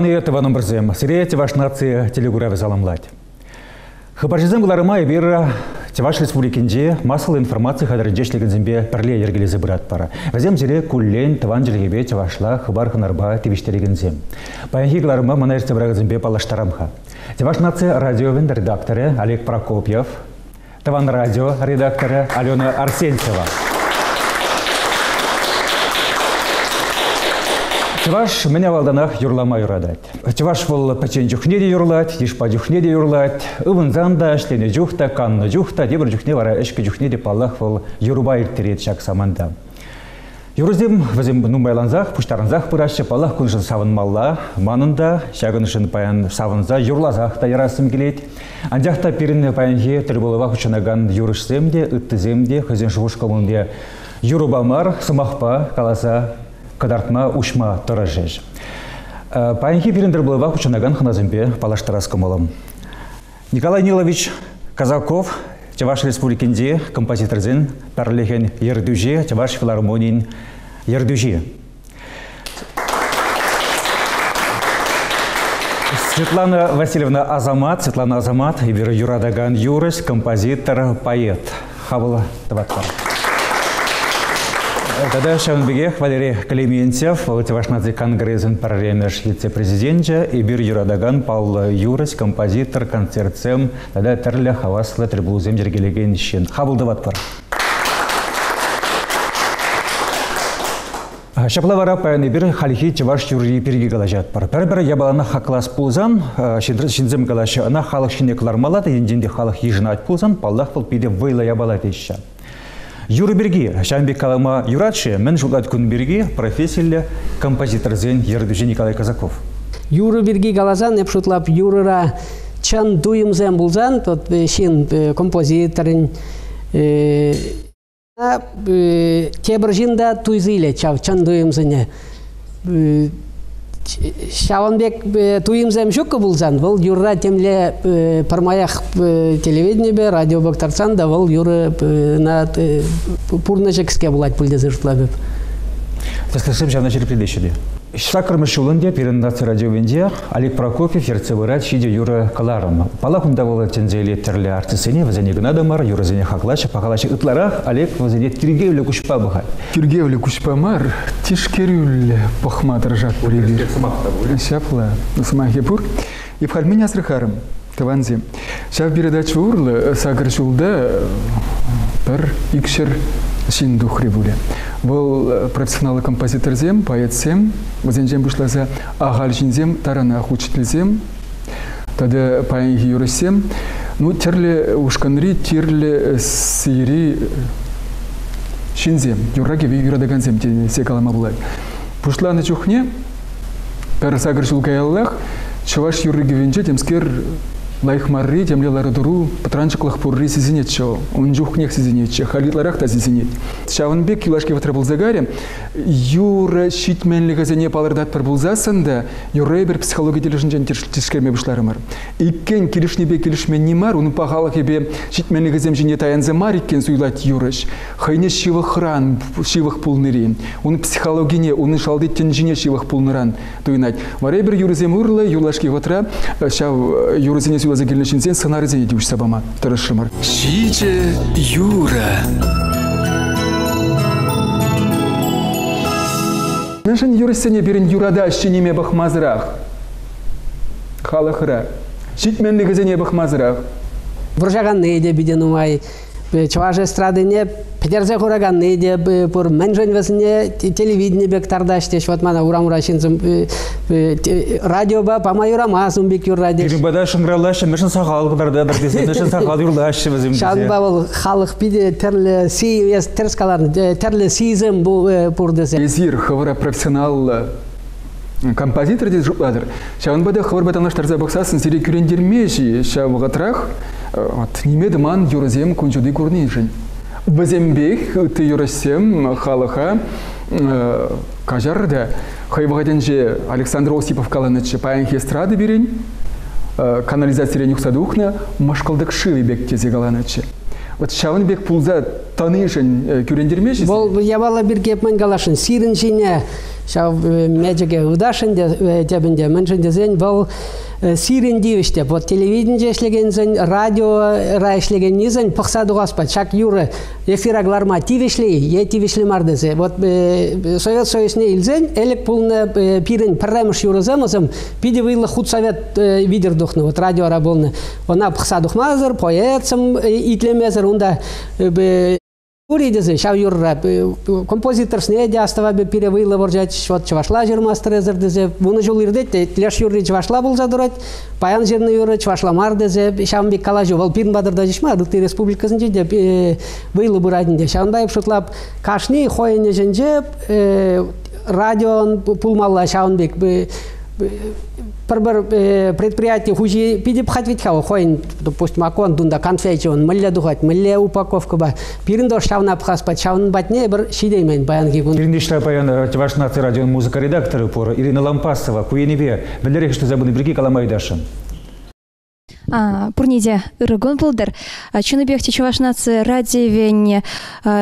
Аваны этого номерзем. Сирете ваш нации телегуравы заламлать. Хабаржизем гларыма бир Теваш республикинде массалы информация хадар дешлігінзімбе пірле ергелезі бірат пара. Вазем зире куллен таван жылгебе Тевашла хабар ханарба тевиштерегінзем. Паяхи гларыма мана ерте бірагізімбе палаштарамха. Теваш нация радиовен редакторы Олег Прокопьев, Таван радио редакторы Алена Арсентьева. Чуваш меня валданах юрлама юрадать. Чуваш вол пачен жухне де юрлать, ешпа жухне де юрлать. Ывын занда шлене жухта, канны жухта, дебір жухне вара эшке жухне де паллах вол юруба иртерет шак саманда. Юрузем вазем нумайланзах, пуштаранзах пырашы паллах күншін савынмалла, манында шагынышын паян савынза юрлазах та ярасым келет. Анжақта перін паянхе тірболыва хүчінаган юрышсемде, үттіземде, хызен шуғыш юрубамар, сымақпа, каласа кадартма ушма торажеш. Э, Паянхи пирендер была ученаган ханазымбе палаштарас комолом. Николай Нилович Казаков, Чаваш республикинде композиторзен парлехен ердюже, Чаваш филармонин ердюже. Светлана Васильевна Азамат, Светлана Азамат, Ибер Юрадаган Юрис, композитор, поэт. Хабала Таватпар. Тогда Шаунбеге Валерий Клементьев, Лативашнадзе Конгрессен параллельнаш вице-президенте, и Бир Юрадаган Павел Юрас, композитор, концертсем, тогда терлі хаваслы трибулзем жергелеген шен. Хабылдыват бар. Шаплавара паяны бир халихи чаваш юрри пирги галажат бар. Пер-пер ябалана хаклас пулзан, шинзем галашы ана халық шине кылармалады, енденде халық ежінат пулзан, паллах пул пиде вайла ябалат еші. Юры берги, Шамбек Калама Юрачи, мен жулат күн берги, профессиялі композитор зен Ердүжи Николай Казаков. Юры берги галазан, епшутлап юрыра чан дуйымзен булзан, тот шин композиторын, тебір жинда туйзыле чав чан дуйымзыне. Шаванбек туйымзем шук булзан, вол юрра темле пармаях телевидение бе, радио бактарсан да вол юры на пурнажекске булать пульдезы жутлабып. Таскашым жавна жере предещили. Шакырмы шулынде передача радиовенде Олег Прокопьев ерцевырат шиде юра каларым. Палахунда было тензели терле артисене вазене гнадамар, юра зене хаклача, пахалача ытларах, Олег вазене тиргевле кушпа баха. Тиргевле кушпамар, тишкерюлле пахмат ржат пуревир. Шапла, самахепур. И в хальмине. Таванзи. Шав передача урлы, сагыр шулда, бір икшер син духри буле. Бұл профессионалы композиторзем, поэтсем, өзенжем бұшласа ағал жинзем, тарана учителзем, тады паянги юрысем, ну терле ушканри, терле сири шинзем, юраге ви юрадагансем те калама булай. Пушланы чухне, пер сагыр шулкаяллах, чаваш юрыге венче темскер лайхмарри темлелары дуру патранчыклых пурри сизинетчо, он жухнех сизинетчо, халитларах та сизинет. Шавынбек килашки ватыр булзагаре, юра шитменлігі зене палырдат пір булзасында, юра бір психология дележінжен тишкерме бұшларымыр. Иккен келішнебе келішмен немар, уны пағалық ебе шитменлігі земжене таянзы мар иккен суйлат юрыш. Хайне шивых ран, шивых пулныри. Уны психологине, уны шалдеттен жіне шивых пулныран. Туйнать. Варай бір юрызем урлы, юлашки ватыра, шав юрызене юлаза келнешінсен сценарий деуш сабама тұрышымыр. Шиче Юра. Нашын юрысене берін юрада шенеме бақмазырақ. Халықыра. Шитменлігі зене бақмазырақ. Бұржаған нейде биден умай, чуваш эстрадыне Петерзе хураган нейде пур менжен весне телевидение бек тардаште вот мана урам урашинзым радио ба пама юрамасым бек юр радио. Кирин бада шыңралашы, мешін сақал қыдарда бір десе, мешін сақал юрлашы бізім Шан ба бұл халық биде терлі си, терскаларын, терлі сизем бұл пур десе. Езир хавара профессионал композитор дед жупладыр. Шаван бада хавар батанаштарза бақсасын сире күрендермеші шавығатрах, вот немеді ман юрызем күнжуды көрнейшін. Бізембек үті юрысем халыға кажарды хайвағаденже Александр Осипов каланычы паян эстрады берен, канализация юқсадухна машқылдық шывы бек тезе каланычы. Вот шавын бек пулза танышын күрендермеші? Бұл ябала бір кепмен калашын, сирін жіне шау мәжеге удашын дебінде міншінде зен бұл сирен дивиште вот телевидение эшлеген зен радио ра эшлеген низен пықса дуғаспа чак юры эфирагларма тивишли е тивишли мардезе вот совет союзне илзен элек пулны пирен пірреміш юрызымызым пиде вылы худ совет видер духны вот радио ра болны она пықса духмазыр поэтсым итлемезір онда Уридезе, шав юрра, композитор снеде астава бе перевыйлы боржать, вот чавашла жирмастыр эзер дезе, буны жол ирдет, леш юрри чавашла болса дурать, паян жирны юры чавашла мар дезе, шам бек калажу, вал пирн бадырда жишма, дыкты республикасын жеде, выйлы бурадинде, шамдай шутлап, кашни хойне женже, радион пулмалла шаунбек, бір бір предприятие хужи пидип хатвит хау хойн допустим акон дунда конфет он милле духат милле упаковка ба. Пирин до шавна пхас па шавн батне бір шидеймен баян гибун. Ириништа паян ваш наци радио музыка редакторы пор Ирина Лампасова куеневе білдірек что забыны бірге каламайдашын. Пурниде ырыгон булдыр. Чыныбекте чувашнацы радиовен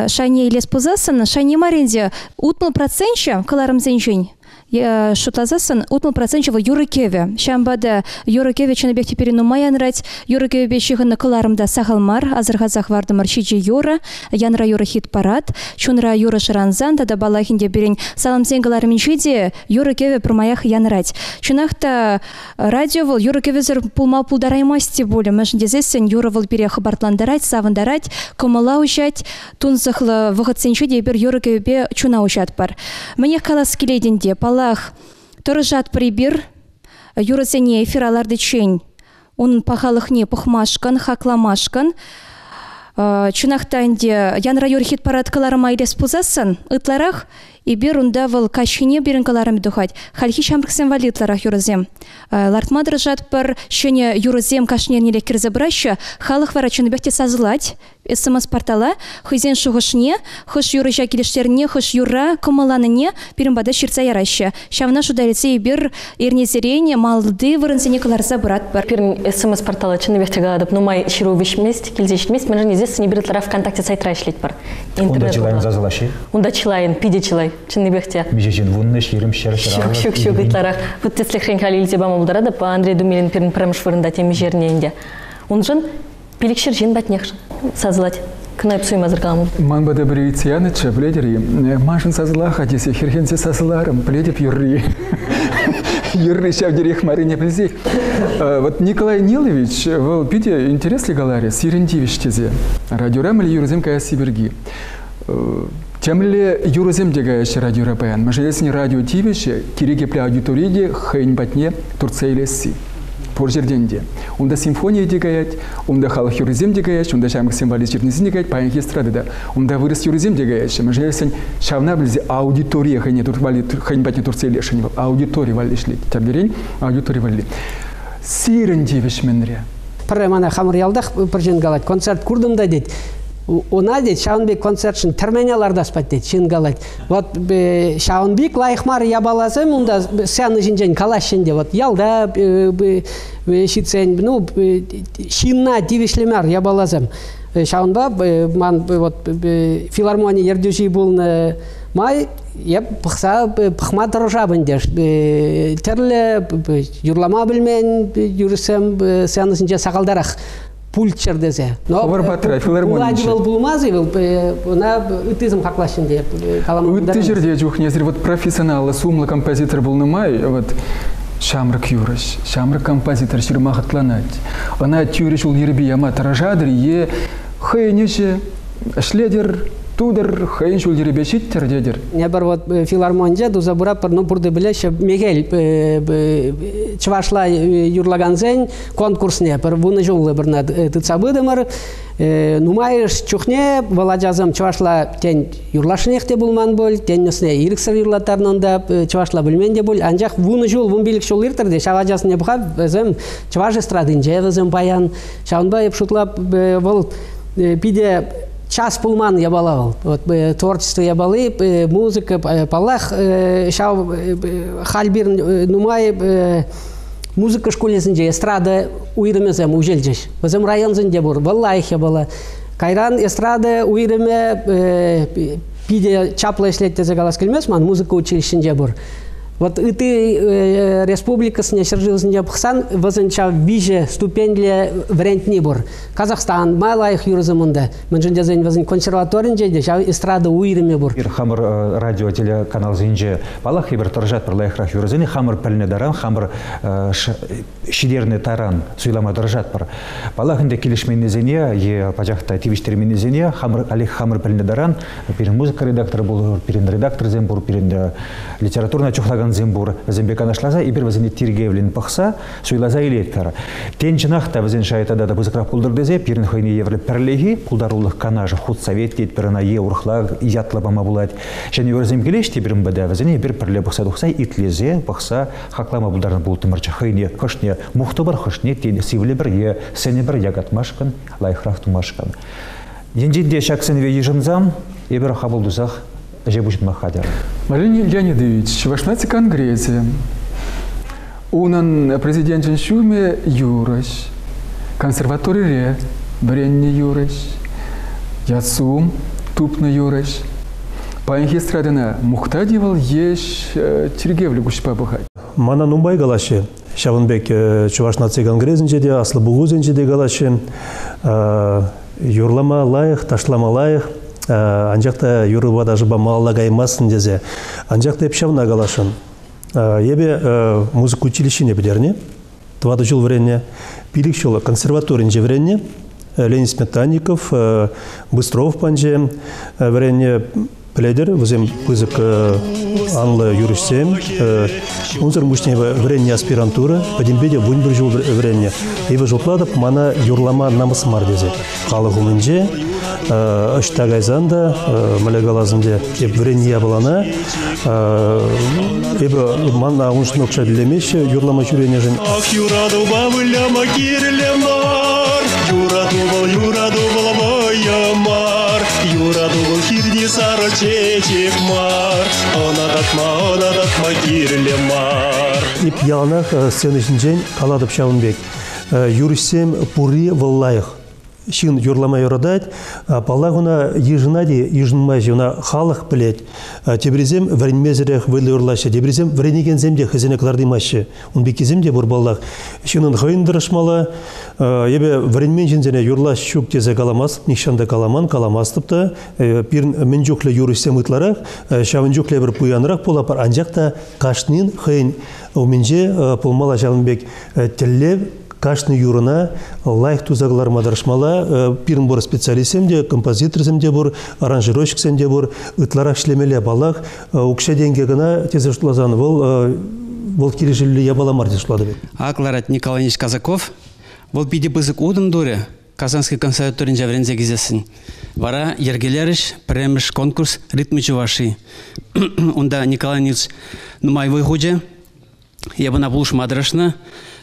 шане лес пузасын, шане маринде. Утмыл процентче каларым зенжень шутлазасын утмыл процентчево юры кеве. Шамбада юры кеве чыныбек теперь нумай рать. Юры кеве бешихын кыларымда сахалмар, азырхазах вардымар шичи юра, янра юры хит парад, чунра юры шаранзан, да балахинде берень салам сенгаларым чиде, юры кеве промаях янрать. Чунахта радио вол юры кевезер пулма пулдараймасти боле, мәшінде зесен юры вол бере хабартландарать, савандарать, комала ушать, тунзахлы вғытсенче де бір юры кеве чуна ушат бар. Мне калас келедінде, палах тұрыжат прибир, юрысене эфираларды чень. Onun пахалыхне пухмашкан, хакламашкан. Чунахтанде янра юрхит параткаларыма илес пузасын, ытларах, и бир унда выл кашине бирин каларым духать. Хальхи шамрксен валитларах юрызем. Лартма дрожат пар шене юрызем кашнер неле кирзе браща, халық вара чуныбекте сазылать, смс портала, хызен шуғышне, хыш юрыжа келештерне, хыш юра кымыланыне, бада ширца яраща. Шавна и бир ернезерене малды вырынсене каларса брат бар. Пирин смс портала чуныбекте гадып, нумай ширу вишмест, килзешмест, мен же здесь не биритлара ВКонтакте сайтра ишлет бар. Онда чилайын зазылаши. Онда чилайын, пиде чилай чыныбекте Межежен вунны ширим шер шук шук шук итларах вот теслек хрен халилзе бама булдара по андрей думилин перін прамыш вырында теми жын пиликшер жен батнех сазылать кынайып суйма зыркаламын Ман бада бір үйтсиянычы, біледері, машын сазылаха десе, херхенсе сазыларым, біледіп юрри. Юрри шавдерек марине білзек. Вот Николай Нилович, вол пиде интерес ли галаре, сирендивиш тезе. Радиорам или юрзем кая сибирги. Темле юрозем дегаяш радио рапаян. Мәжелесіне радио тивеше керегепле аудиториде хейн батне Турция илесси. Пор жерденде. Онда симфония дегаят, онда халық юрозем дегаяш, онда шамық символист жернесін дегаят, паян эстрадада. Онда вырыс юрозем дегаяш. Мәжелесен шавна білзе аудитория хейне хейн батне Турция илешін. Аудитория валишлет. Тәрдерен аудитория валли. Сирен дивеш менре. Пірі мана хамыр ялдақ біржен галат концерт курдымда дейді Она дейді шаунбек концертшін тірменяларда спать дейді шын галат вот шаунбек лайықмар ябаласы мұнда сяны жинжен калашында вот ялда шитсен ну шинна дивишлемер ябаласым шаунба ман вот филармония ердюши болны май я пықса пықма тұржабын деш. Терлі юрлама білмен жүрсем сянысынша сақалдарақ пульчер десе. Но Хабар батыра филармония. Владивал булмазы, на ытызым хаклашынде. Үтті жерде жоқ незір вот профессионалы сумлы композитор был нумай, вот Шамрак юрыш, шамрак композитор ширмахатланать. Она тюриш ул ерби яма таражадыр, е хейнеше, шледер, тудыр хайын шул жере бешиттер дедер. Не бар вот филармония дуза бура пар ну бурды билеше мегел чвашла юрлаган зен конкурс не пар буны жолы бірна тыцабыдымыр нумайыш чухне валаджазым чвашла тен юрлашынехте булман бол тен несне ириксер юрлатарнында чвашла білменде бол анжақ вуны жол вун билик шол иртерде шаваджасын ебха зем чваш эстрадынже везем баян шаунба епшутлап бол пиде час пулман я балавал. Вот творчество я балы, музыка, палах, шау хальбир нумай музыка школесінде эстрада уйрымезем ужелжеш. Район зінде бұр, валлайхе бала. Кайран эстрада уйрыме пиде чаплы эшлеттезе галас келмес ман музыка училищенде бур вот ыты э, республикасыне сержилсынде пықсан вызынча биже ступеньле врентни бур казахстан малайх юрзымында мынжынде зен вызын консерваторинде де жав эстрада уйрыме бур Бир хамыр э, радио телеканал зинже балах ибір тұржат бір лайықрақ юрзені хамыр піліне даран хамыр э, ш- шидерне таран суйлама тұржат бір инде келішменезене е пажақта тивиштерменезене хамыр алих хамыр піліне даран. Пирин музыка редакторы бұл пирин редактор зен пирин э, литературна чухлаган зен бур зенбек анашлаза ибір вазене тиргевлен пықса суйлаза илеттер тен жинақта вазен шайтада да бузыкрак пулдыр дезе пирин хойне евре перлеги пулдарулық канажы худ совет дейт біріна е урхла ятлы бама булать. Және өрзем келеште бірін бада вазене бір пірле бұқса дұқса итлезе бұқса хақлама бұлдарын бұл тымырча хойне хышне мұхты бір хышне тен сивле бір е сене бір ягатмашкан лайхрах тумашкан Енденде шаксенве ежынзам, ебір хабылдузақ жебушын махадер. Марин Леонидович, ваш наци конгрессе. Унан президентин шуме юраш, консерваторире бренне юраш, ясум тупны юраш. Паянхи страдына мухтадивал еш э, тиргевлі күшпа бұхай. Мана нумбай галашы. Шавынбек э, Чуваш наци конгрессинче де, Аслы Бугузинче де галашы. Э, Юрлама лайық, ташлама лайық. Э, Анжақта юрыба даже ба малла гаймасын дезе. Анжақта епшавна галашын. Э, Ебе э, музыка училищене білерне. Твады жыл врене. Пилик жыл консерваторинже врене. Э, Ленин Сметанников, Быстров панже э, Пледер, возем пызык э, анлы юришсем, унзыр мушне вренне аспирантура, падимбеде бун бір жыл вренне. Ибі жылпладып, мана юрлама намыс мардезе. Қалы ғумынже, ұшта гайзанда, мәлегалазынде, еп вренне ябылана, ебі мана уншын оқша білемеші, юрлама жүрене жын Ах, юраду бабыляма кирлемар, сары чечек мар, она датма, она датма кирлемар. Ип яланах сцена жинжен каладып шавынбек. Юрисем пури валлайық. Шин юрлама юрадать, палагуна ежинади ежинмай жина халық білет. Тебрезем вренмезерех вылы юрлашы, тебрезем вренеген земде хызенекларды машы. Он бекеземде бур баллах. Шинын хойындырышмала, ебе вренмен жинзене юрлаш шук тезе каламас, нишанда каламан, каламастыпта, пирн менжукле юрисем ытларах, шавынжукле бір пуянрах полапар, анжақта кашнин хойын Уменже пулмала жалынбек теллев кашны юрына лайх тузаглар мадарышмала пирн специалистсем де композиторсем де бур аранжировщиксем де бур ытлара шлемеле балах укша денге гына тезе шулазан вол вол кирежилле ябаламар дешлады бит Акларат Николаевич Казаков, вол пиде бызык удым дуре, Казанский консерваторин жаврензе гизесін. Вара ергелеріш, премеш конкурс ритмы чуваши. Онда Николай Ильич нумай войхуджа, ебана булыш мадрашны, міншін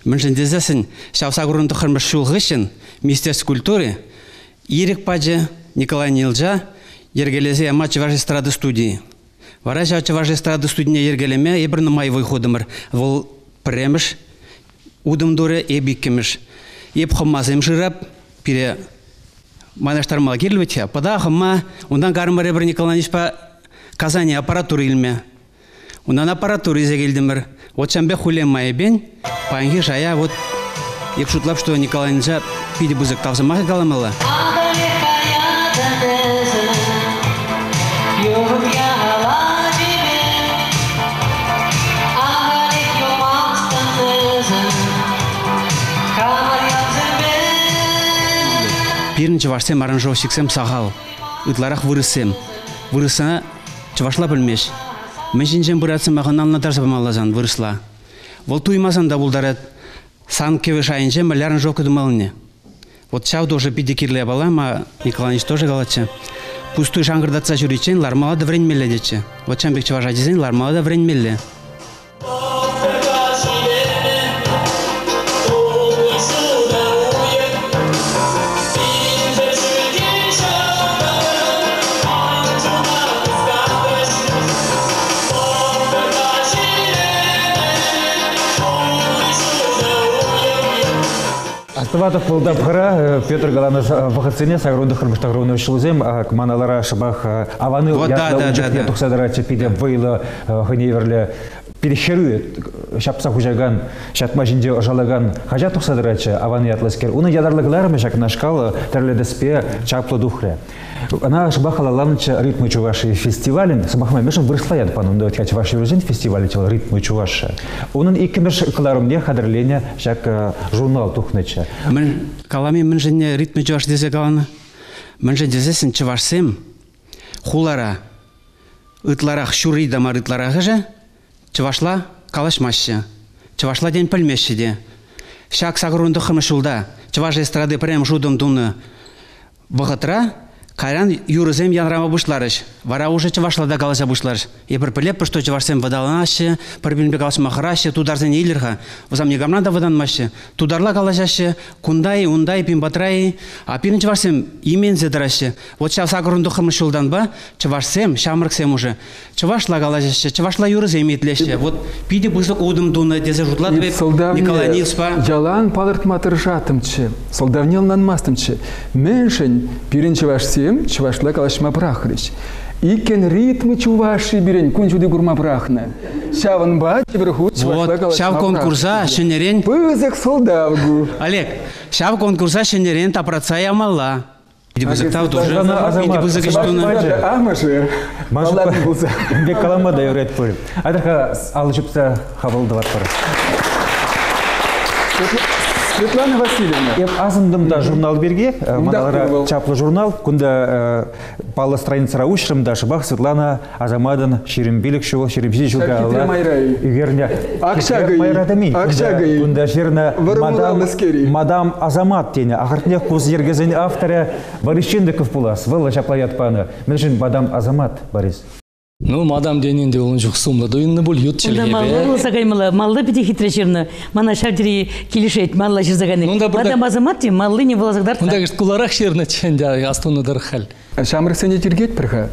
дезесін, шауса ғұрынды қырмыш шулғышын, Министерство культуры, Ирик Падже, Николай Нилджа, ергелезе ама чуваш эстрады студии. Вара жа чуваш эстрады студияне ергелеме, ебір нумай войхудымыр. Вол премеш, удым дуре ебиккемеш. Еп хоммазым жирап, пире манаштармал келбете, пада хомма, ундан гармар ебір Николай Нишпа Казани аппаратура илме. Ундан аппаратура изе келдімір. Вот шамбе хулем майбен, панги жая вот еп шутлап, что Николай Нижа пиде бузык тавзымах галамала. Пирін чывашсем аранжовщиксем сағал. Ытларақ вырысем. Вырысына чывашла білмеш. Мен жинжен бұратсым маған ална тарзапамалазан вырысла. Вол туймасан да бұлдарат. Сан кеве шайынше мәлі аранжовка думалыне. Вот чау тоже пиде кирле бала, ма Николаевич тоже галачы. Пустой шаңғырдатса жүречен, лармала да вренмелі дече. Вот чамбек чываш адизен, лармала да вренмелі. Сватов был добра, Петр Галанов в Хацене, Сагрунда Харбаштагруна Шилзем, а Маналара Шабах Аваны, Вот, да, да, да, да. Тухсадарача Пиде Вейла Ханеверле перехерует шапса хужаган шатма жинде жалаган хажа тухсадарача аваны ятласкер уны ядарлыклармы шак нашкала терледеспе чаплы духре она шбахала ланча ритмы чуваши фестивален сабахма мешен выросла яд панун да ткач ваши юрзен фестивале чал ритмы чуваши унын икимеш кыларымне хадырлене шак э, журнал тухныча Мен калами мен жене ритме жаш дезе каланы. Мен жене дезесін чывашсем хулара ытларах шури дамар ытларах же чывашла калашмашы. Чывашла ден пілмеші де. Шак сагырунды хымышулда. Чываш эстрады прям жудым дуны. Вғытра Кайран юрызем янрама бушларыш. Вара уже чывашлада каласа бушларыш. И бір пілеп, что чывашсем вадаланашы, бір білінбе калас махарашы, тударзен ейлерха. Узам не гамнада ваданмашы. Тударла калашашы, кундай, ундай, пимбатрай. А пирин чывашсем имен зедарашы. Вот сейчас агрунду хымышулдан ба, чывашсем, шамырксем уже. Чывашла калашашы, чывашла юрызем етлеші. Вот пиде бызык удым дуны, дезе две солдавне Николай Нилспа. Ялан палыртматыр жатымчы, солдавне нанмастымчы. Меншін пирин чывашсем, чывашла калашма прахрыч. Икен ритмы чуваши бирен, кунчуды гурма прахна. Шаван ба, тибрху, чывашла Вот, калашма шав конкурса, шенерен, Пызык солдавгу. Олег, шав конкурса шенерен тапраца ямала. Иди бызык тав тоже. Иштуны. Баджи. Амашы. Балладың болса. Бек калама да юрет пөл. Адаха алжыпса хабылды ватпыр. Светлана Васильевна. Еп азындым журнал берге, э, маналара чаплы журнал, кунда э, палы страницара да шыбах Светлана Азамадан шерембилік шул, шерембизи жылга. Игерня. Акшагай. Майрадами. Акшагай. Кунда жерна мадам, мадам Азамат тене. Ахартнех куз ергезен авторы Борисчендиков булас. Вылла чапла ятпаны. Мен мадам Азамат Борис. Ну, мадам денинде олон жоқ сумла. Дойынны бұл ют Онда малды челгебе. болса каймала, малды бите хитречерні, мана шардiri келешет, малла жырзаганы. Онда бірден- Мадам азамат те, малды не болазагдар. Онда кішт куларақ шерні ченде астуны дырхал. Шамрыксене тергет пірға.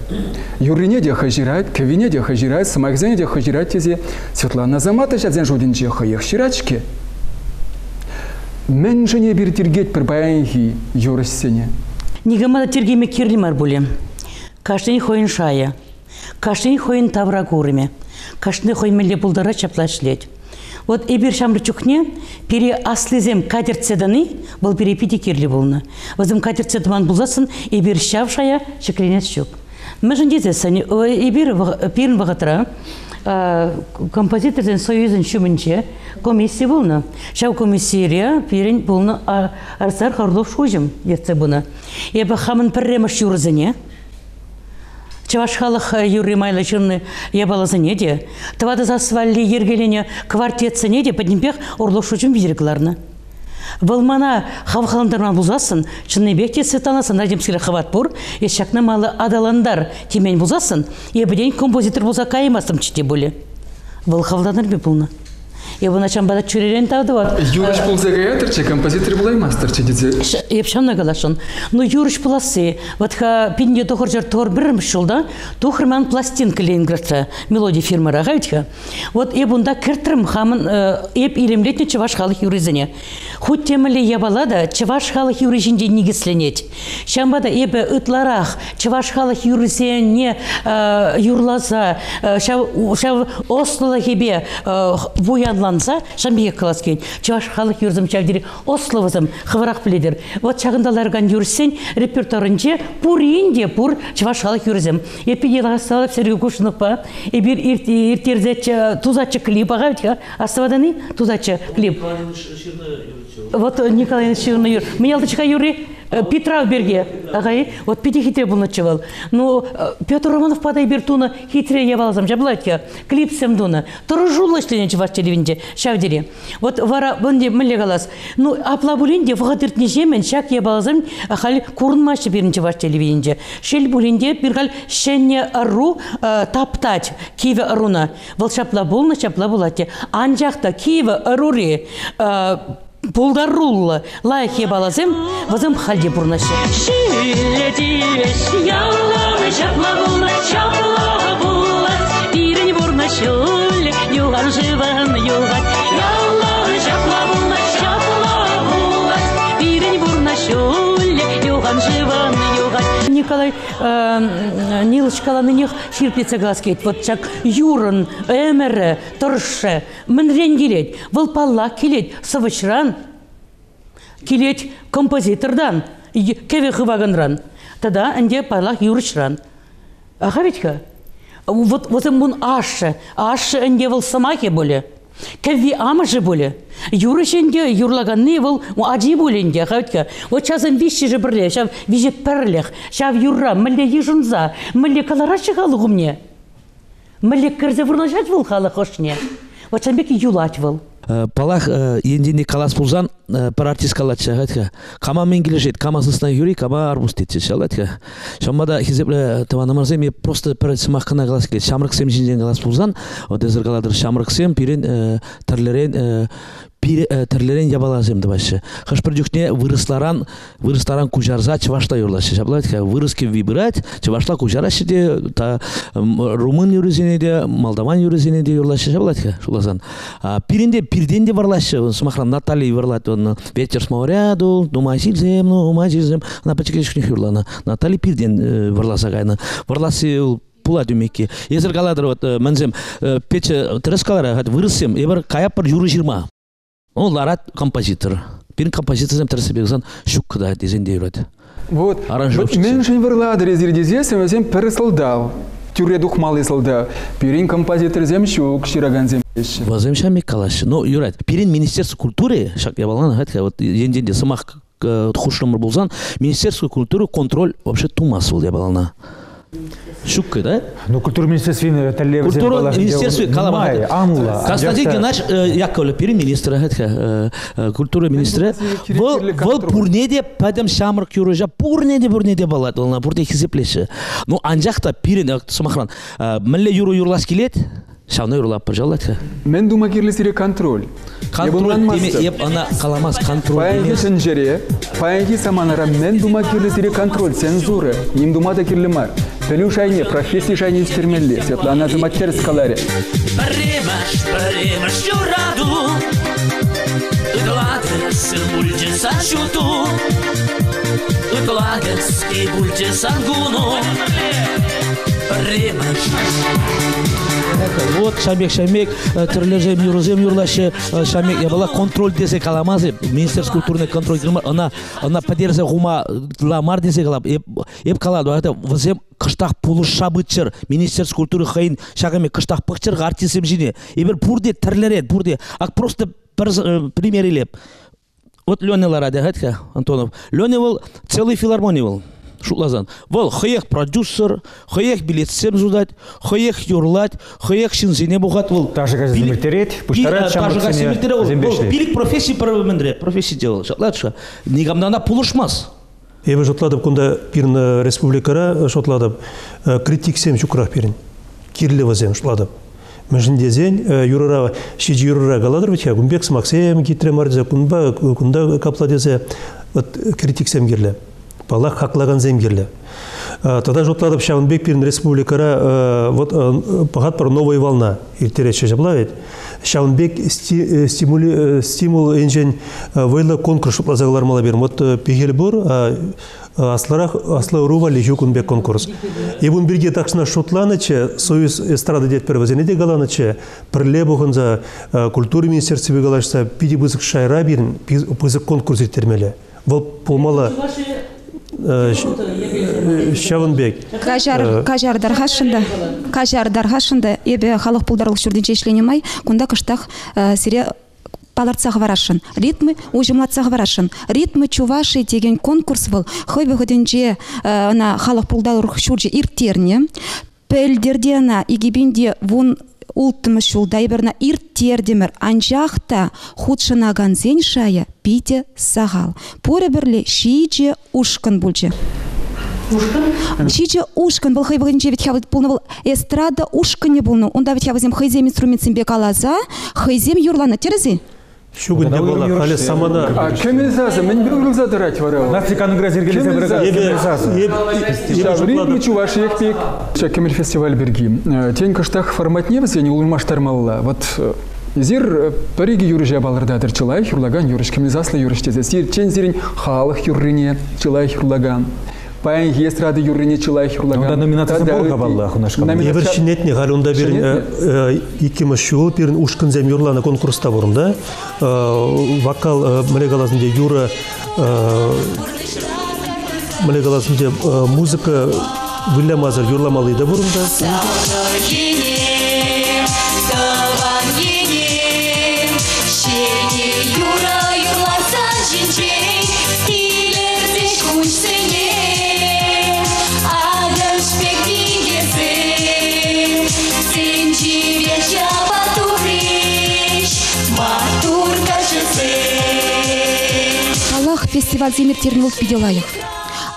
Юрине де хажирает, кевине де хажирает, самакзене де хажирает тезе. Светлана Азамата жадзен жудинче хаяқ ширачке. Мен жіне бір тергет пір баянхи. Нигамада тергеме кирлимар буле. Каштын хойын шая. Каштын хойын тавра курыме. Каштын хойын меле булдара чаплашлет. Вот эбир шамры чухне, пере аслизем кадерцеданы, был перепити кирли булны. Возым кадерцедман булзасын, эбир шав шая, шекленец чук. Мәжін дезесін, эбир пирін вағытыра, композиторден союзын шумынче комиссия болны. Шау комиссия пирин болны арсар харлов шужым ерце бұны. Ебі хамын пірреміш юрызыне. Чаваш халық юрий майлачынны ебалазыне де. Тавады засвалли ергелене квартетсіне де поднимпех орлов шужым видергларны. Вылмана хавхаландарман бұлзасын, чынны бекте светанасын радимскілі хават бұр, ешакны малы адаландар темен бұлзасын, ебіден композитор бұлза кайымастым чите бұлі. Выл хавланыр бе бұлны. Ебі начам бада чүререн тауды бар. Юрыш бұл загаятырчы, композитор бұлай мастырчы деде. Епшамна галашын. Ну юрыш пласы. Вот ха пинде тохор жар тохор бірім шылда, тохырман пластинка Ленинградта мелодия фирмы рағайтха. Вот еб унда кіртірім хамын еб илемлетне чываш халық юризіне. Худ темілі ебалада чываш халық юризінде негісленет. Шамбада ебі ытларах чываш халық юризіне юрласа, шав шав ослыла хебе буянланса, шамбеге кылас кен. Чываш халық юрзым чавдері ослывызым хывырақ біледір. Вот чағындаларған юрсен репертуарынче пур инде пур чываш халық юрзым. Епи елға салып Сергей Кушынов па, ебір иртерзетчі тузачы клип ага бітка, аставаданы тузачы клип. Вот Николай Ильич юр. Мне алтычка юри Петра берге. Агай, вот пяти хитре был начевал. Ну, Петр Романов подай бертуна хитре я балазам жаблатья. Клип семдуна. Торожула шлене чеваш телевинде. Шавдери. Вот вара бонде милле галас. Ну, аплабулинде вғадырт нежемен шак я балазам хал курнмашы берін чеваш телевинде. Шел булинде хал шенне ару таптать Киеве аруна. Вол шапла булна шапла булатте. Анжақта Киеве арури Пулдар. Лайхе балазем, вазем хальде бурнашы. Шиле тилеш, Николай э, Нилыч каланыних ширпеце глазкет. Вот чак юрын, эмере, тұршы, мінрен келет, вылпалла келет, сывычран, келет композитордан, кеве хываганран. Тогда анде пайлах юрычран. Ага ведька? Вот, вот он ашы, ашы анде выл самахе боле. Кеви амажы боле. Юрышенде юрлаганны выл аджи боленде. Хавитка. Вот часым вещи же бірле, шав виже перлех, шав юрра, міле ежунза, міле каларашы халығу мне. Міле кірзе вұрнажат выл халық ошне. Вот шамбек юлать выл. Э, Палах ендене калас пулзан пар артист калатша хатка. Кама мен кама сысна юри, кама арбуз тетсе шалатка. Шамада хизепле тавана марзем просто перед смах кана галас келет. Шамрык сем жинжен галас пулзан, вот эзер галадыр шамрык сем пирен терлерен пир терлерен ябалазем дебашы. Хаш бір жүхне вырысларан, вырысларан кужарза чывашта юрлашы. Шаблатка вырыски вибирать, чывашла кужарашы де, та румын юризене де, молдаван юризене де юрлашы шаблатка. Шулазан. А, Пиренде пирден де варлашы, смахран Наталья варлат, он ветер с моряду, думасильзем, думасильзем. Она почекешкне юрлана. Наталья пирден э, варласа гайна. Варласы ул пула дүмекке. Езір қаладыр, вот, э, мәнзем, э, пече, хат, вырысым, ебір қаяп бір юры жирма. Ол ларат композитор. Пирин композитор тірісі бекзан шуккыда дезен де юрады. Вот. Аранжировщик. Мен жын вырладыр езірдезесім, өзем пірі сылдау. Тюре духмалы сылдау. Пирин композитор зем шук, шираган зем. Вазем шамик калаш. Ну, юрат, пирин Министерство культуры, шак я балан, хатка, вот енденде сымақ хушнымыр болзан, Министерство культуры контроль вообще тумас был я балана. Шукка, да? Ну, культура министерстве тәлле Культура министерстве Калама. амла. Константин Геннадьевич э, Яковлев, пирин министр, э, э, культура министрі. Бұл бұл пурнеде падам шамрық юрыжа, пурнеде пурнеде балады, ол пурде хизеплеші. Ну, анжақта пирин, э, сымақран, э, мілле юры юрлас келет, шауна юрлап пожалуйста. Мен дума кирлесіре контроль. Контроль деме, еп ана қаламас контроль Паянки емес. сенжере, паянки саманара мен дума кирлесіре контроль, цензуры, ним дума да кирлемар. Пелю шайне, профессии шайне истермелли, Светлана Заматерс каларе. Паремаш, паремаш юраду Ытладес бульте сачуту Ытладес и бульте сангуну Паремаш Вот шамек шамек тірлежем юрызем юрлашы э, шамек. Я была контроль десе каламазы министерство культурный контроль. Кылмар она она подерзе гума ламар десе калап еп еп калады это вазем кыштак пулы шабытчыр министерство культуры хайын шагаме кыштак пыкчыр артистем жине. Ебір пурде тірлерен пурде ак просто э, пример илеп. Вот Леня Лараде, хатка, Антонов. Леня был целый филармония был. Шутлазан. Вол хыек продюсер, билетсем юрлать, вол. Тажы газет земельтерет, пуштарат Тажы шамрыксене газет вол. зембешле. Билик профессии правомендре, профессии делал. Шатлатша. Нигамнана пулышмас. Эбі шотладып күнда пирін э, республикара шотладып э, критиксем шукрах пирін. Кирлева зем шотладып. Межіндезен юрара шиджи юрара галадыр бит я гумбек смаксем китре марзе кунба кунда капладезе вот критиксем кирле. Балах хаклаган зем кирле. Э, Тогда жотладып Шавынбек пирин республикара э, вот э, пагат бар новая волна иртерече жаблавит. Шавынбек сти- стимули э, стимул энжен войла конкурс шуплазагалар мала берем. Вот а, а, асларах асла рува лежу кунбек конкурс. И бун бирге такшна шотланаче союз эстрада дет первозене де галаначе пірле бұғынза культура министерстве галашса пиди бызык шайра бирин бызык конкурс иртермеле. Вол э, Шавынбек. кажар Э, кажар дархашында кажар дархашында эбе халық пулдарлык жүрдүнче ишленемай кунда кыштах э, сире паларцах варашын ритмы ужимлатсах варашын ритмы чуваши деген конкурс был. Хойбе ходенже ана халық пулдарлык шурже иртерне пелдерде ана игибинде вун ултымы шулдай берна иртердемер анжақта худшынаган зен шая пите сағал пуре бірле шиже ушкын бульже Шиче ушкан был хайбагынче ведь хавит полно был. Эстрада ушкане был ну онда ведь хавизем хайзем инструментсен бек алаза хайзем юрлана. Терези Шугын не была, халі самана. А кемелзазы, мен бір ұрылза дырать варау. Нафриканың гразергелесе бір Ритмы чуваш екпек. Ша кемел фестиваль берги. Э, Тень кыштах формат не візен улмаштар малла. Вот э, Зир париги юрыжа балырдадыр чылай юрлаган юрыш кемел заслы юрыш тезе. Сир чен зирин халық юррине чылай юрлаган. Паян эстрада юррине чылай хурлаган. Онда номинациясы да, болға э, балла, хунашқа. номинация- Ебір шинетне онда берін Шинетне? икімі шуыл берін ушкынзем юрланы конкурста бұрында. Вокал мілегаласынде юра мілегаласынде музыка вылямазыр юрламалыйда бұрында. Фестиваль земертерін ұлт биделайық.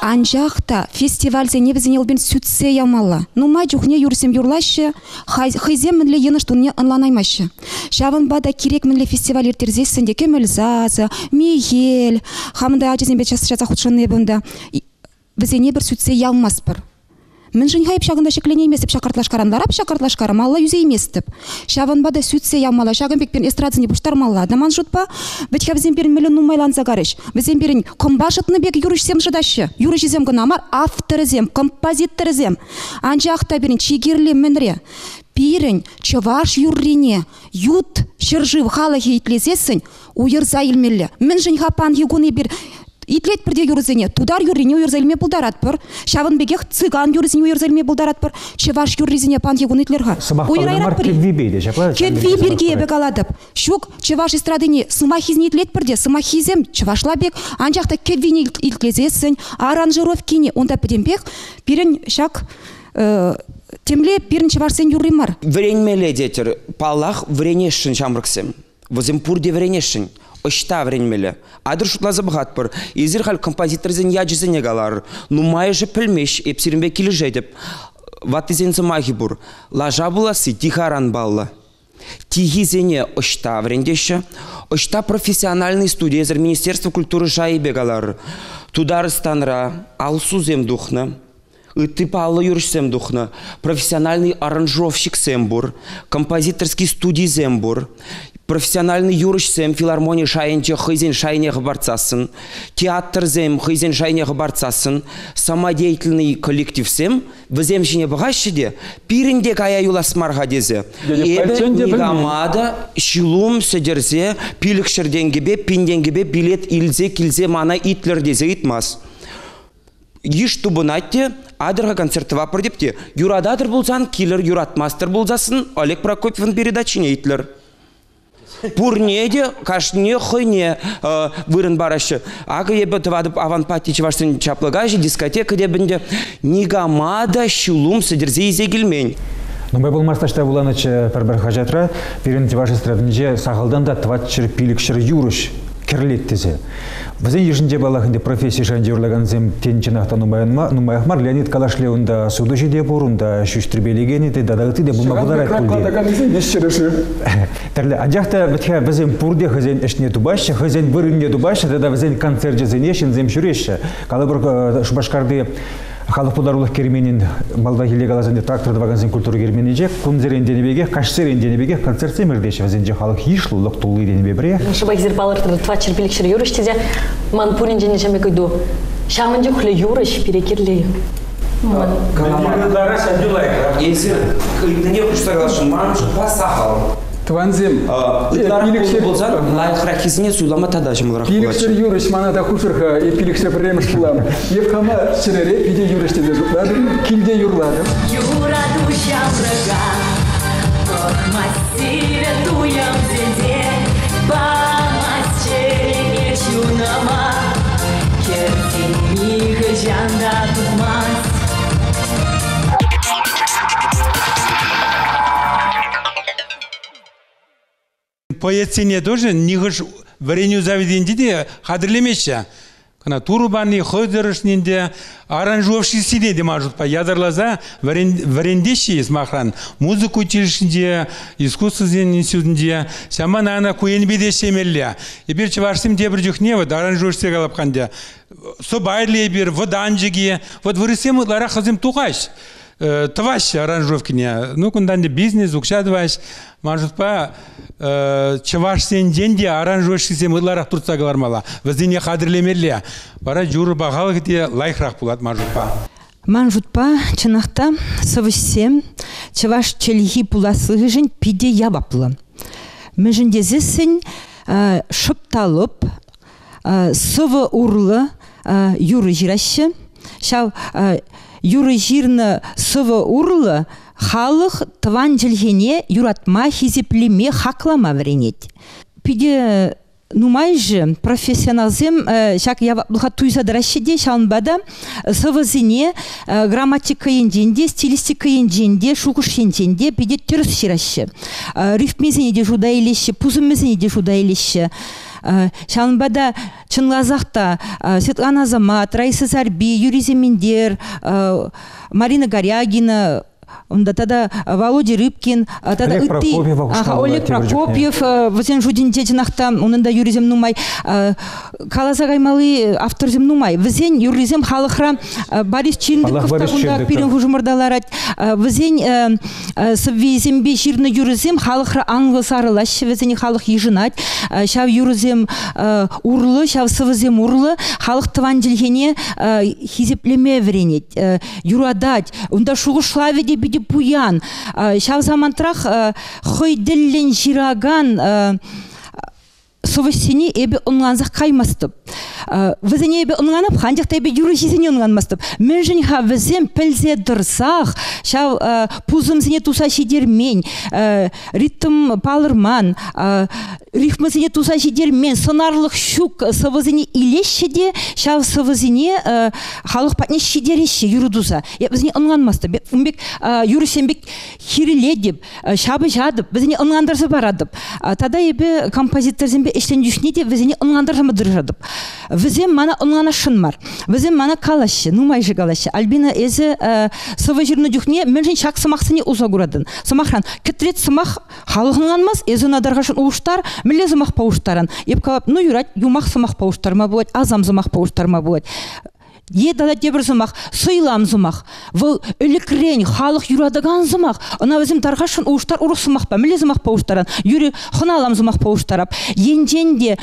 Анжақта фестивальзе небізін елбен сүтсе ямалла. Нумай жүхне юрсем юрлашы, хайзем мінле еныш дүнне ынланаймашы. Шавын бада керек мінле фестиваль ертерзесінде кемілзазы, мейел, хамында жаза құтшын ебінді. Бізене бір сүтсе ялмас бір. Мен жын хайып шағында шеклене емесіп шақыртлашқарам, ларап шақыртлашқарам, алла юзе еместіп. Шавын бада сүтсе ямала, шағын бекпен эстрадзіне бұштармалла. Даман жұтпа, бітке бізен берін миллион нумайлан загарыш. Бізен берін комбашытны бек юрышсем жыдашы. Юрышсем гынамар авторызем, композиторызем. Анжақта берін чигерлі мінре. Пирін, чываш юррине, ют, шыржыв халы хейтлезесін, уйыр зайлмелі. Мен жын хапан егуны бір Итлет бірде юрзене, тудар юрине уйырзелме бұлдарат бір. Шавын бегех цыган юрзене уйырзелме бұлдарат бір. Чеваш юрзене пан егун кедви бейді, жапла. Кедви берге ебек аладып. Шук чеваш эстрадыне сымахизне итлет бірде, сымахизем чевашла бек, анжақта кедвине итлезесін, аранжировкине, онда підембек, бірін шак э, темле бірін чевашсен юрримар. Вренмеле детер, палах вренешшін шамрыксем. Возем пурде вренешшін. Ошта вренмеле. Адыр шутла забығат бір. Езір хал композиторзен яджызене галар. Ну майже пілмеш, епсірінбе келі жедіп. Ватызен зымахи бұр. Лажа тихаран балла. Тигизене ошта врендеші. Ошта профессиональный студия зір Министерство культуры жайы бегалар. Тударыстанра, алсузем духна. Ты палы юршсем духна, профессиональный аранжировщик Сембур, композиторский студий Зембур, профессиональный юрышсем филармония шайынче хызен шайне барцасын, театр зем хызен шайне барцасын, самодеятельный коллектив сем, візем жіне бұғашыде, пирінде кая юласмарға дезе. Ебі нигамада шилум сөдерзе, пинден гебе, билет илзе, килзе мана итлер дезе итмас. Еш тубынатте, адырға концертыва продепте. Юрададыр болсан, килер юратмастыр болзасын, Олег Прокопьевын передачине итлер. Пурнеде, кашне, хыне э, вырын барашы. Ага ебі тывадып аван паттичі вашсын чаплыгажы, дискотека дебінде нигамада шулум сыдерзе изе. Ну, мы был масташта буланычы пәрбір хажатра, перен ваша страдынже сағылдан да тватчыр пилікшір юрыш керлеттізе. Бізден ежінде балахынде профессия жанде үрлаганзем тенчинахта нумаяхмар Леонид Калашлеунда суды жиде борунда шүштрбелеген еді дадағыты де бұлма бұлар Тәрлі, ажақта бітхе бізен пурде хызен ішне тубашы, хызен бірінне тубашы, да бізен концерт жезен ешін зем шүреші. Калы бір шубашкарды халық пуларулық керменин балда хиле галазанде тракторды вагансен культура кермени же кунзерен денебеге кашсерен денебеге концерт же халық ишлулық тулы денебе Шыбай зір балыртыр твачыр пилікшір юрыш тезе, ман пурин және жаме көйду. Шамын же хүлі юрыш перекерлей. Езір күйдіне құштағалашын, ман жұпа сақал. Тванзем. Пилікшер болсан, лайықырақ кезіне суйлама тада жымылырақ Пилікшер юрыш хушырха, пиде юрыш теде жұтлады, килде юрлады. Юраду шамрага, ох, массиве туям зенде, бамас черене чунама, кертин мига жанда поэцене тоже нигыш вареню заведенде де қадірлемеші кына турбаны хойдырышнинде аранжировщиси де мажут па ядырлаза варендеши смахран музыка училищінде искусство институтінде сяман ана куенбеде шемелле ебір чывашсым де бір жүхне вот аранжировщисе калапканде со байрле бир воданжиге вот вырысем лара хазым туғаш э, тващ аранжировкине ну кунданде бизнес укшадваш мажутпа э, чаваш сен денде аранжировщисе мыдларак турца калармала выздине кадирлемелле бара жур багал ките лайхрак булат мажутпа Манжутпа чынақта сывышсем чываш челихи пуласыгыжын пиде ябаплы. Межіндезесін ә, шыпталып ә, сывы урлы ә, юры жирашы. Шау ә, юры жирны сывы урлы халық тыван жылгене юратма хизеплеме хаклама вренет. Пиде нумайжы профессионалзем шак я бұлға туйса дырашыде шалынбада сывызыне грамматика енженде стилистика енженде шуғыш енженде пиде түріс ширашы рифмезіне де жуда елеші пузымезіне де жуда елеші шалынбада чынлазақта светлана азамат раиса зарби юрий земендер марина горягина Онда тада Володя Рыбкин, тада Олег Ытты- Прокопьев окушталла, Олег Прокопьев, візен жудин онында юризем нумай, каласа каймалы авторзем нумай, візен юризем халықра Борис Чиндиков, Чиндиков. пирен хужымырдаларат, візен сыввезембе ширны юризем халықра аңлы сарылашы, візен халық ежінат, шав юризем урлы, шав сывызем урлы, халық тыван жылгене хизеплеме веренет, юрадать, онда шуғышлаве де биде пуян, шав замантрах хой діллен жираган, совестини эбе онланзах каймастып. Візіне эбе онланып, ханжақта эбе юрисисіне онланмастып. Мен жын ха візем пілзе дырсақ, шав пузымзіне туса шидермен, ритм палырман, рифмызіне туса шидермен, сонарлық шук сывызіне илешшеде, шав сывызіне халық патне шидереші юрудуса. Візіне онланмастып. Умбек юрисенбек хириледіп, шабы жадып, візіне онландырсы барадып. Тада эбе композиторзенбе эштен düşне де візіне онландырымы дыржадып. Візем мана онлана шынмар. Візем мана калашы, нумайжы калашы. Альбина эзі сывы жүрні жүхне міншін шак сымақсыне ұза күрадын. Сымақран, кітрет сымақ халығынғанмас, эзі надарғашын уыштар, мілі сымақ пауыштаран. Еп калап, ну юрат, юмақ сымақ пауыштарма болады, азам сымақ пауыштарма болады. Едала дебір зымақ, сыйлам зымақ. Выл үлікрен, халық юрадыған зымақ. Она өзім дарғашын уыштар ұрық зымақ па, мілі зымақ пауыштаран. Юрі хыналам зымақ пауыштарап. Енженде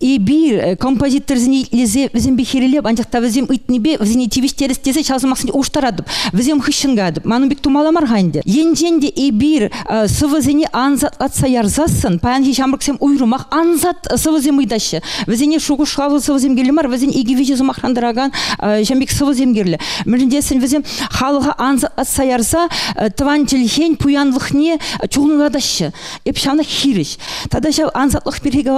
и бир композитор зini лезе візем бихерелеп, анжақта візем үйтнебе, візіне тивиштеріс тесе шалзымақсын уштарадып, візем хыщынгадып, ману бек тумаламар ғанды. Енженде бир сывызіне анзат атса ярзасын, паянхи шамрыксем уйрумақ анзат сывызем ыйдашы. Візіне шуғы шуғавы сывызем келімар, візен иги вижі зымақрандыраған жамбек сывызем керлі. Міріндесін візем халыға анзат атса ярза, тыван тілхен пуянлықне чуғыныладашы. Еп шаны хириш. Тада шау анзатлық береге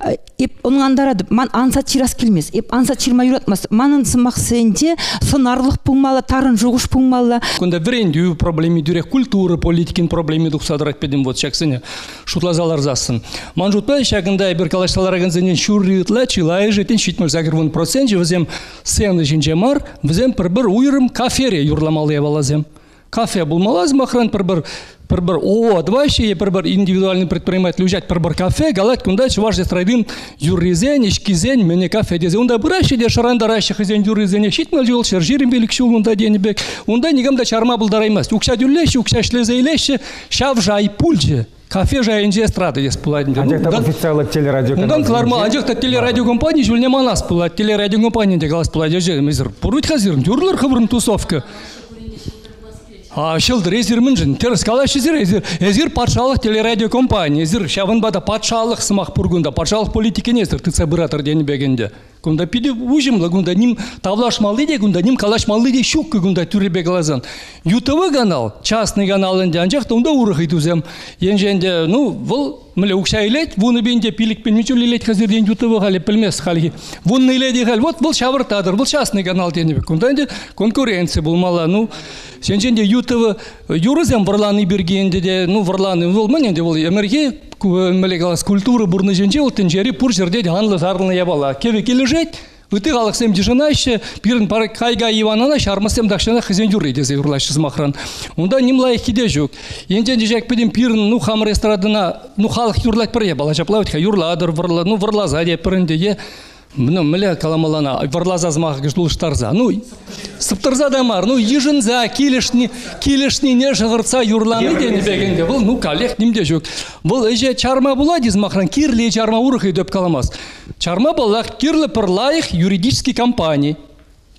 васпызасын, еп оның андарадып, ман ансат чирас келмес, еп ансат чирма юратмас. Манын сымақ сенде сынарлық пұңмалы, тарын жуғыш пұңмалы. Кунда врендю проблеми дюре культуры, политикин проблеми дух садрат педим вот чаксыне шутлазалар засын. Манжутпа шагында бір калашталараган зенен шурритла чилай жетен шитмір загырвын процент візем сены жинжемар, візем бір бір уйрым кафере юрламалы балазем. Кафе булмалаз махран бір бір бір бір о вообще бір бір индивидуальный предприниматель уезжать бір бір кафе галат кунда чуваш страйдын юрризен ишкизен мене кафе дезе унда бұраш де шаранда ращы хызен юрризен шитмел жол шер жирим белик шул унда денебек унда нигамда чарма булдараймас укша дюллеши укша шлезе илеши шав жай пульче. Кафе жайынже эстрада ес пуладин Анжақта официаллы телерадио Ундан кларма ажакта телерадиокомпания жүлне манас пулат телерадиокомпания де галас пулат же мезир пурут хазир юрлар хыбрын тусовка. Шылдыр мінжін, теріс калаш ezir, ezir, ezir патшалық телерадиокомпания, ezir шавын бада патшалық сымақ пұргында, патшалық политикен ezir, тыца бұратыр дені бәгенде. Кунда пиде ужимла, гунда ним тавлашмалы де, гунда ним калашмалы де шукка гунда түребе глазан. ЮТВ канал, частный канал энде, анжақ тонда урығы тузем. Енженде, ну, выл міле укша илет, вуны бенде пилик пен мичул илет хазир ден ютубы хали пілмес хали. Вуны илет хал, вот был шавыртадыр, был частный канал дені бек. Кунда энде конкуренция болмала, ну, сенженде ютубы юрызем варланы бергенде де, ну, варланы, выл мен де бол эмерге міле калас культура бурны женже, вот тенжери пур жерде де анлы зарлы ябала. Кеве кележет, Выты қалықсем дежина еще, пирін пары кайга иванана, шармасем дақшана хызен юры дезе юрлашы змахран. Онда ним лайық киде жүк. Енден дежек педем пирін, ну хамыр эстрадына, ну халық юрлать пір ебала, жаплавать ха юрладыр, вырла, ну вырлаза деп пірінде е. Мына міле каламалана варлазазмаха гыштулыштарза ну сыптырза да мар ну ежинза килешни килешни не жығырца юрланы дені бегенде. Бұл ну калех нимде жок. Бұл эже чарма була дизмахран кирле чарма урыхы деп каламас. Чарма балах кирле пырлайх юридический компании.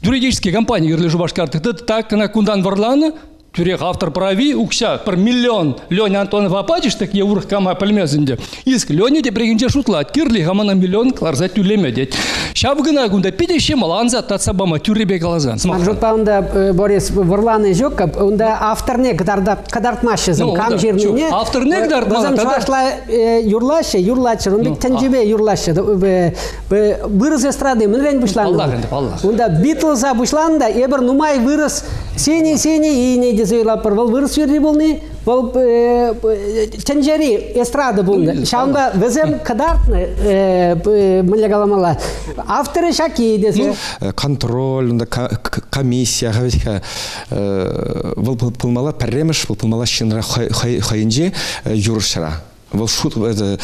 Юридический компания кирле жубашкарты так на кундан варланы Тюрех автор прави, укша, пар миллион Леня Антонов апачиш, так я урх кама пельмезінде. Иск Леня де прегенче шутла, кирли хамана миллион кларза тюлеме дет. Шаб гына гунда пидеше маланза татса бама тюребе галазан. Маржутпа онда э, Борис Варланы онда автор не кадарда кадартмашызым, Ну, кам жернине. чё, автор не кадартма, Базам тогда- чувашла э, юрлашы, юрлачы, он бит тенжебе юрлашы. Вырыз эстрады, мынрен Аллах. Онда Битлза бушланда, эбір нумай вырыз, сені, сені, и не дезе лапыр, бұл вырыз верди болны, бұл тенжери эстрады болны. Шаунда візем кадартны, мілі галамала. Авторы шаки дезе. Э, контроль комиссия хавитха вол пулмала пәрремеш вол пулмала шинра хайынже юршара вол шут это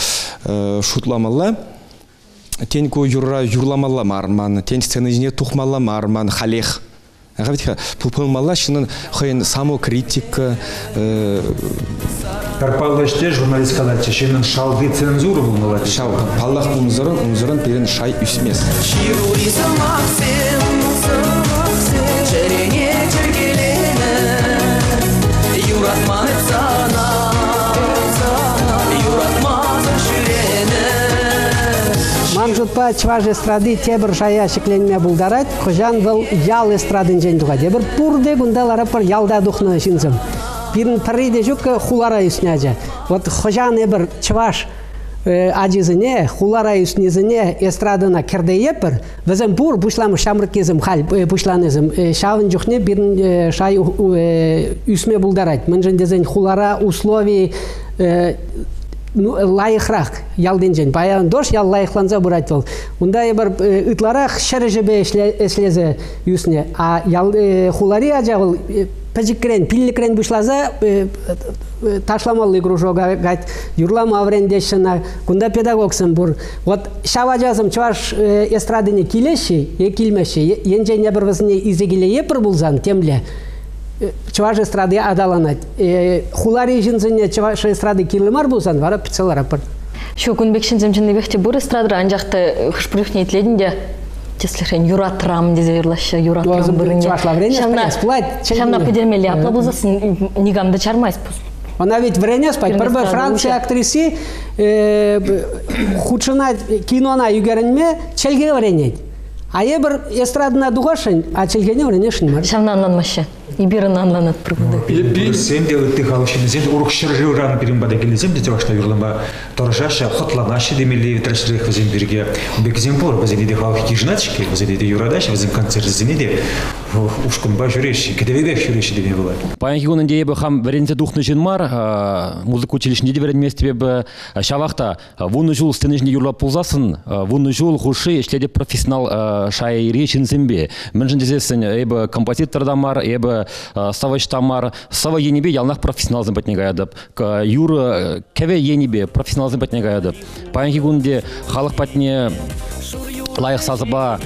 э, шутламалла тен ку юра юрламалла марман тен сценажне тухмалла марман халех Хавитха пулмала шинын хайын самокритика э, Тарпалыште журналисткалар чешенин шалды цензура булмала. Шау паллах унзырын унзырын перен шай үсмес. Ширури сымақсен, сымақсен Манжутпа чваж эстрады тебір жая шекленме булдарат, хожан был ял эстрадын жен дуга. Дебір пурде гундалара пыр ялда духны шинзым. Бирин пырыйде жүк хулара үснәжа. Вот хожан эбір чваш ажизыне, хулара үснезіне эстрадына кірде епір, візім бур бушламы шамрық кезім хал бушланызым. Шавын жүхне бирин э, шай үсме булдарат. Мынжын дезен хулара условий ну, лайықрақ ялденжен. Баян дош ял лайықланза бұрайт бол. Унда ебір ытларақ шәрежебе эслезе юсне. А ял э, хулари ажағыл пәжіккірен, пиллікірен бұшлаза э, э, ташламалы кружога гать, юрлам аврендешіна, кунда педагогсын бұр. Вот шава жазым чуваш э, эстрадыне килеші, е килмеші, енжен бір візіне изегіле епір бұлзан темле. Чуваш эстрады адаланат. Э, Хулари жинзыне чуваш эстрады килимар булсан, вара пиццалар апыр. Шо күнбекшін земчінді бехте бұр эстрадыр анжақты хышпырюхне етледінде Теслехрен юратрам дезе юрлашы, юратрам Өзім біріне. Шамна, шамна педермелі апла бұлзасын, нигамды чармайс бұз. Она ведь врене спать. Страны Франция актриси э, худшына кинона югеренме челге вренет. А ебір эстрадына дуғашын, а челгене вренешін мар. Шамна Ибирін анланат бір күнді. Сен де өтті қалышын, сен урық шыржы ұраны берін бада келесем, дете башта юрлама торжаша, хотланашы демелі трэшрэх вазен берге. Бек земпор, вазен еде халық кижначки, вазен еде юрадаш, вазен концерт зене де, ушкын ба жүреші, кедевегек жүреші деме болады. Паянки гунын дейбі хам веренсе духны жин мар, а, музыка училищінде де верен тебе шавақта вуны жул стенежіне юрлап пулзасын, вуны жул хуши ішледе профессионал шайри шинзембе. Мен жын дезесін ебі композитор да мар, ебі савач та мар, сава енебе ялнақ профессионал зымбатне гаядып. К- Юры кеве енебе профессионал зымбатне гаядып. Паянки гунде халық патне лайық сазыба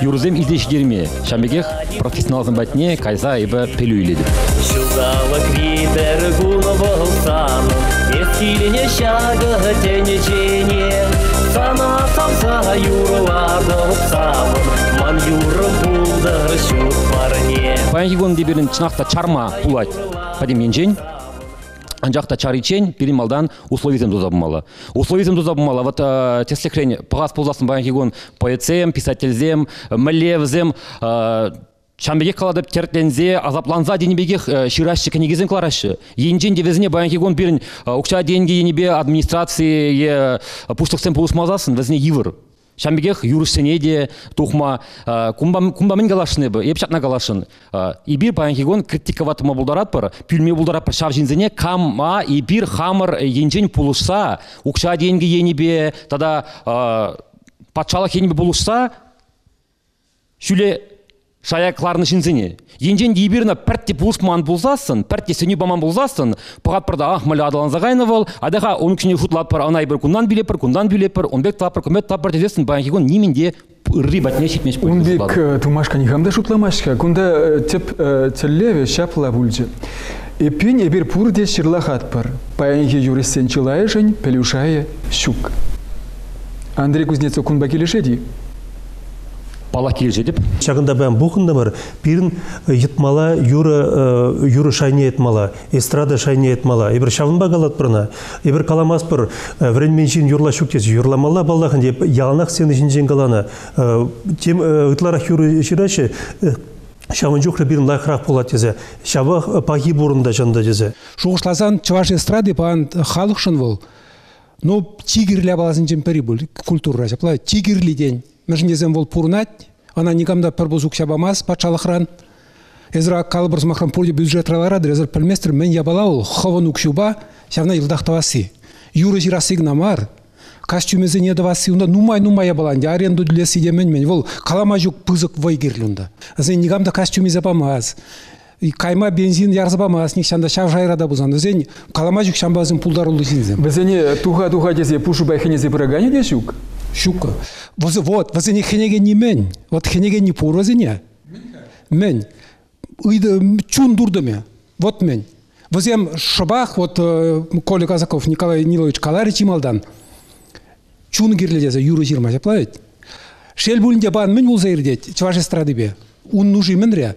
Юрзем издешдерме, шамбегех профессионалзым батне кайза ебі пелю иледі. Жылдалы критер гуны болсан Ескилене шағы тенечене Сана самса ұқсамын Ман юры булдыр шут парне Паянки гон деберін чынақта чарма пулать падем енжен, Анжақта чаричен перемалдан условизм дозабымалы. Условизм дозабымалы. Вот э, теслехрен пағас пулзасын баянки гон поэцем, писательзем, мілевзем, э, Шамбеге қаладып тертлензе, азапланза денебеге ширашы кенегезен кларашы. Енжен девізіне баянки гон берін ұқша денге енебе администрации пуштықсен пулысмазасын, візіне евір. Шамбегех юрышсене де тухма кумбамын галашыны бы, епшатна галашын. Ибир паянкигон критиковатыма булдарат пар, пюлме булдарат пар шав жинзене кама ибир хамыр енжен пулышса, укша деньги енебе, тада патшалық енебе булышса, шүле шаякларны шинзине. Енжен дибирна пәртте пулшман булзасын, пәртте сені баман булзасын, пағат бірді ахмалі адалан зағайны бол, адаға оның кішіне футлап бір, анай бір күндан білепір, күндан білепір, он бек тапыр, көмет тапыр дезесін, баян кегон неменде рибатне шитмеш Унбек э, тумашка нихамда шутламашка. Кунда э, теп э, теллеве шапла бульджи. Эпин эбир пур де ширлахат пар. Паянхи юристен чилайшень, пелюшае щук. Андрей Кузнецов кунба келешеди. Бала келже деп. Шағында бән бұқында бар, бірін етмала, юры, э, юры шайне етмала, эстрада шайне етмала. Ебір шавынба қалат бірна, ебір каламас бір, врен жин юрла шуктес, юрламала балдақын деп, яланақ сені жин қаланы. Э, Тем ұтларақ юры ширашы, Шавын жүхрі бірін лайқырақ болады дезе. Шавы пағи бұрында жанда дезе. Шуғышласан чуваш эстрады пан халық шын бол. Ну, тигірлі баласын жемпері бұл, культура жапла, тигірлі ден. Мәжін дезем бол пурнать, она никамда пәрбозук шабамас, патшалықран. Эзра калбырс махрам пурде бюджет раларады, эзра пәлместір мен ябала ол, хован укшуба, шавна илдақтавасы. Юры жирасы гнамар, костюмезе не давасы, унда нумай нумай ябаланды, аренду дүлесі демен мен, ол калама жүк пызык вайгерлюнда. Зен никамда костюме запамаз. И кайма бензин ярзабамас, ник шанда шав жайрада бузан. Зен шамбазын пулдар улы синзем. Бізіне туға-туға дезе пушу байхенезе пырагане де щук? Воз, вот, возене хенеге не мен. Вот хенеге не пур возене. Мен. Үйді чун дурдыме. Вот мен. Возем шабах, вот Коля Казаков, Николай Нилович Калари Чималдан. Чун гирледезе, юры жирма жаплавет. Шел булінде бан мен болса ердет, чваш эстрады. Он нужи менре.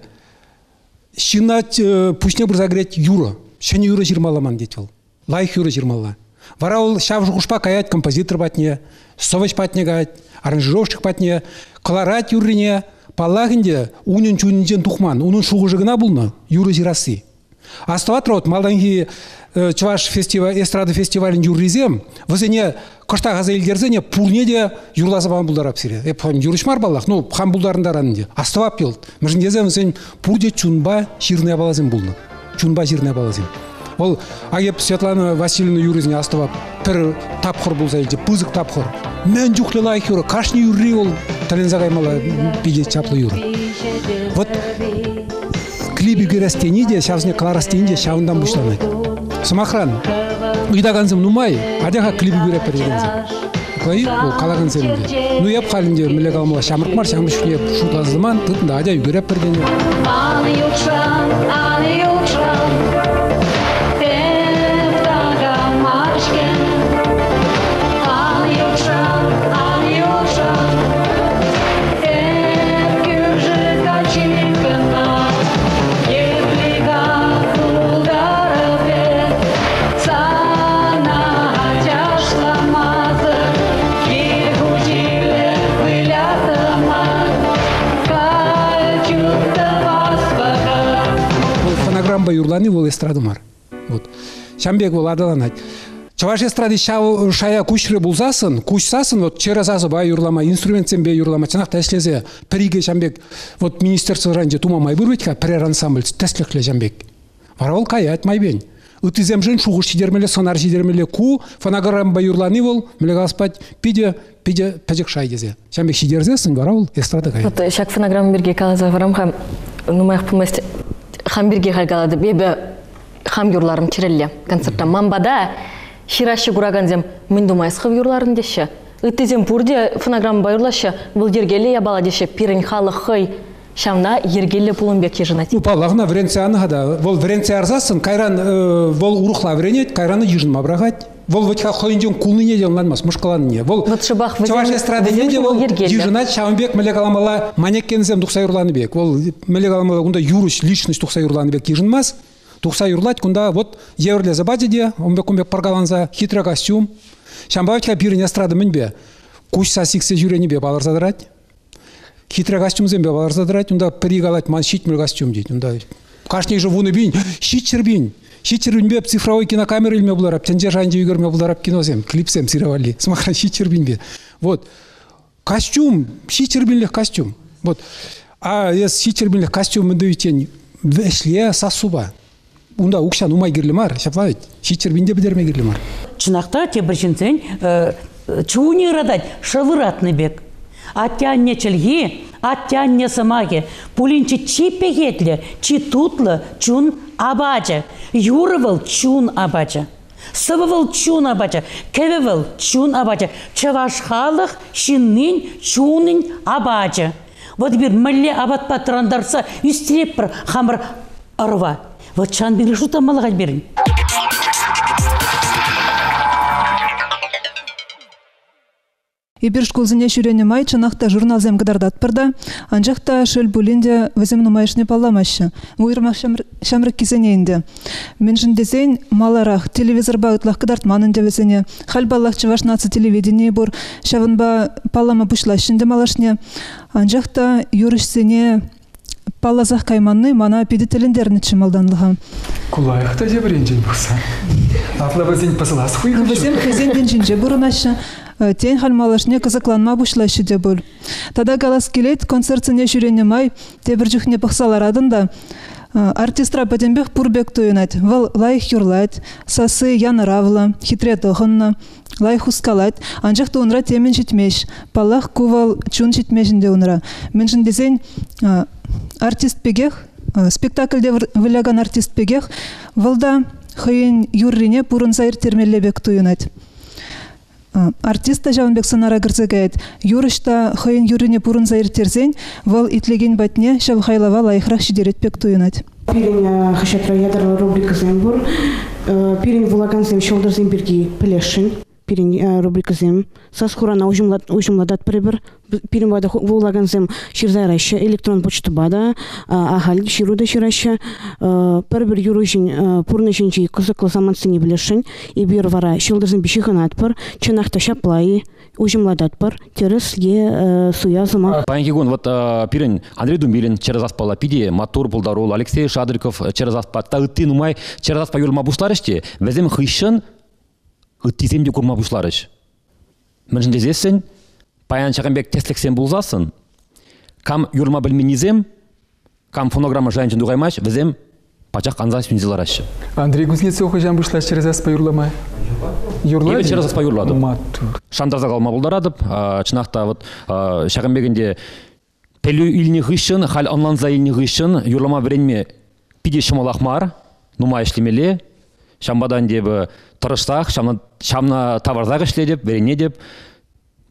Шинат э, пушне бір загреть юра. Шені юра жирмаламан дет ол. Лайх юра жирмала. Вара ол шав жуғышпа каят композитор батне, совыч патне гаят, аранжировщик патне, колорат юрине, паллагінде унын чунинжен тухман, унын шуғыжығына бұлны, юры жирасы. Малданги э, чуваш фестиваль, эстрада фестивалін юрризем, візене кышта газелдерзене пурне де юрлазабан бұлдарап сире. Эп хан юрышмар балақ, ну хан бұлдарындар анынде. Аставап елд. Міжіндезем сен пурде чунба ширне балазым бұлны. Чунба жирне балазым. Ол агеп Светлана Васильевна юризне аставап пір тапқыр болса елде, пызық тапқыр. Мен жүхлі лайк юры, кашни юрри ол талензагай мала биде чаплы юры. Вот клиби де, шавзне кларастени де шавындан бұшланайды. Самахран, үйдаганзым нумай, адяға клиби герап бергензім. Клай, ол қалаған сенімде. Ну еп халінде міле қалмала шамырқмар, шамышне шутлазыман, тұтында адя үйгерап бергензім. Юрланы ол эстрадымар. Вот. Шамбек ол адаланать. Чаваш эстрады шая кушры булзасын, кушсасын, вот черазазы бай юрлама, инструментсен бе юрлама, чанақ тәшлезе, піриге Шамбек, вот министерство ранже тума май бұрбетка, пірер ансамбль, тәслікле Шамбек. Вара ол каят майбен. Үтізем жын шуғыш шидермеле, сонар шидермеле ку, фонограмма юрланы ол, міле гаспать, пиде, пиде, пәжік шай дезе. Шамбек шидерзесін, вара ол эстрада каят. Вот шак фонограмма берге калаза варам хам нумайх пумаст хам берге халгалады бебе хам юрларым чирелле концертта мамбада шираши кураганзем мен думайс хав юрларын деше ытызем пурде фонограмма байырлашы бұл ергеле я бала деше пирен халы хый шамна ергеле пулымбек ежинать Ну, паллахна вренцианы хада. Вол вренция арзасын, кайран э, вол урухла вренет, кайраны ежин мабрагать. Вол ватьха хойнден кулныне ден ланмас, мушкалан не. Вол вот шыбах Чаваш эстрады везем не вол ергеле ежинать шамбек меле каламала манек кензем тухса юрланы бек. Вол меле каламала кунда юруш личность тухса юрланы бек ежинмас. Тухса юрлать кунда вот еврле забаде де, он бек кумбек паргаланза хитро костюм. Шамбавчка пирин эстрады мінбе. Куш сасиксе жүрені бе балар задырать. Хитро костюм зембе балар задырать, унда пригалать ман щитмел костюм дейт. Унда кашни же вуны бин, щитчер бин. Щитчер бин бе цифровой кинокамера илме буларап, тенже жанже үйгөрме буларап кинозем, клипсем сиравали. Смахра щитчер бин бе. Вот. Костюм, щитчер бинлех костюм. Вот. А ес щитчер бинлех костюм мындыйтен вешле сасуба. Унда укшан умай кирлемар, шаплавит. Щитчер бинде бедерме кирлемар. Чынақта те біршінсен чуыне радать шавыратны бек. Аття нечелги, аттянне самаге. Пулинчи чи пегетле, чи тутлы, чун абача. Юрывыл чун абача. Сывывыл чун абача. Кевевыл чун абача. Чаваш халық шиннин чунин абача. Вот бир мэлле абат патрандарса үстреп бір хамыр ырва. Вот чан бир шута малға берін. Ибір школзіне шүрені май чынақта журналзем гыдардат пырда, анжақта шөл бұлінде візім нумайшны палламашы. Уйырмақ шамрық кизенейінде. Мен жіндезен маларақ телевизор бағытлақ кыдартманын девізіне. Хал баллақ чывашнацы телевидение бұр, шавынба паллама бұшлашынды малашне. Анжақта юрышсене паллазақ кайманны мана пиді тіліндерні чымалданлыға. Кулайықта деп ренжен болса. Атла бізен пасылас хуйғы. Візем хезен жинже бұрынашы. Тен халмалашне кызыкланма бушлашы деп бол. Тада галас келет концертіне жүрені май тебір жүхне пықсалар адында. Артистра пәтенбек пурбек туйнат. Вал лайх юрлайт, сасы яныравла, хитре тоғынна, лайх ускалайт. Анжақ туынра темен жетмеш. Палах кувал чун жетмешінде унра. Мен жіндезен артист пегех, спектакльде выляган артист пегех, валда хыйын юррине пурын сайыр термеллебек туйнат. Артиста Жаванбек Санара Гырзагайт. Юрышта хыйын юрине пурын заир терзен, вал итлеген батне шавхайлава лайхрах шидеретпек туйнат. Пирин хашатра ядр рубрика зембур. Пирин вулаган зем шолдыр земберги пелешин. Пирин рубрика зем. Сас хурана ужумладат прибыр. Пирин бада вулаган зем ширзайраща электрон почта бада. Ахаль шируда шираща. Пәрбір юрушин пурны шинчи кызыклы самансыни білешін. И бир вара шолдыр зем бишиханат пар. Чынақта шаплайы. ужимладат бар тересге суя зыма. Паянкигун, вот пирен Андрей Думилин через аспала пиди, Матур Пулдарул, Алексей Шадриков через аспа, та ты нумай через аспа юлма бушларыште, везем хыщын, ыттисем де курма бушларыш. Міншін дезесін, паян чағанбек теслексен булзасын, кам юлма білменізем, кам фонограмма жайынчын дуғаймаш, везем пачақ анза сүнзеларашы. Андрей Кузнецов жан бушлаш через аспа юрламай. Ебе через аспа юрлады. Шандраза қалма бұлдарадып, чынақта вот шағанбегінде пелю илни гышын, хал онланза илни гышын, юрлама вренме пиде шымалақмар, нума ішлемеле, шамбадан дебі тұрышсақ, шамна таварзақ ішле деп, верене деп,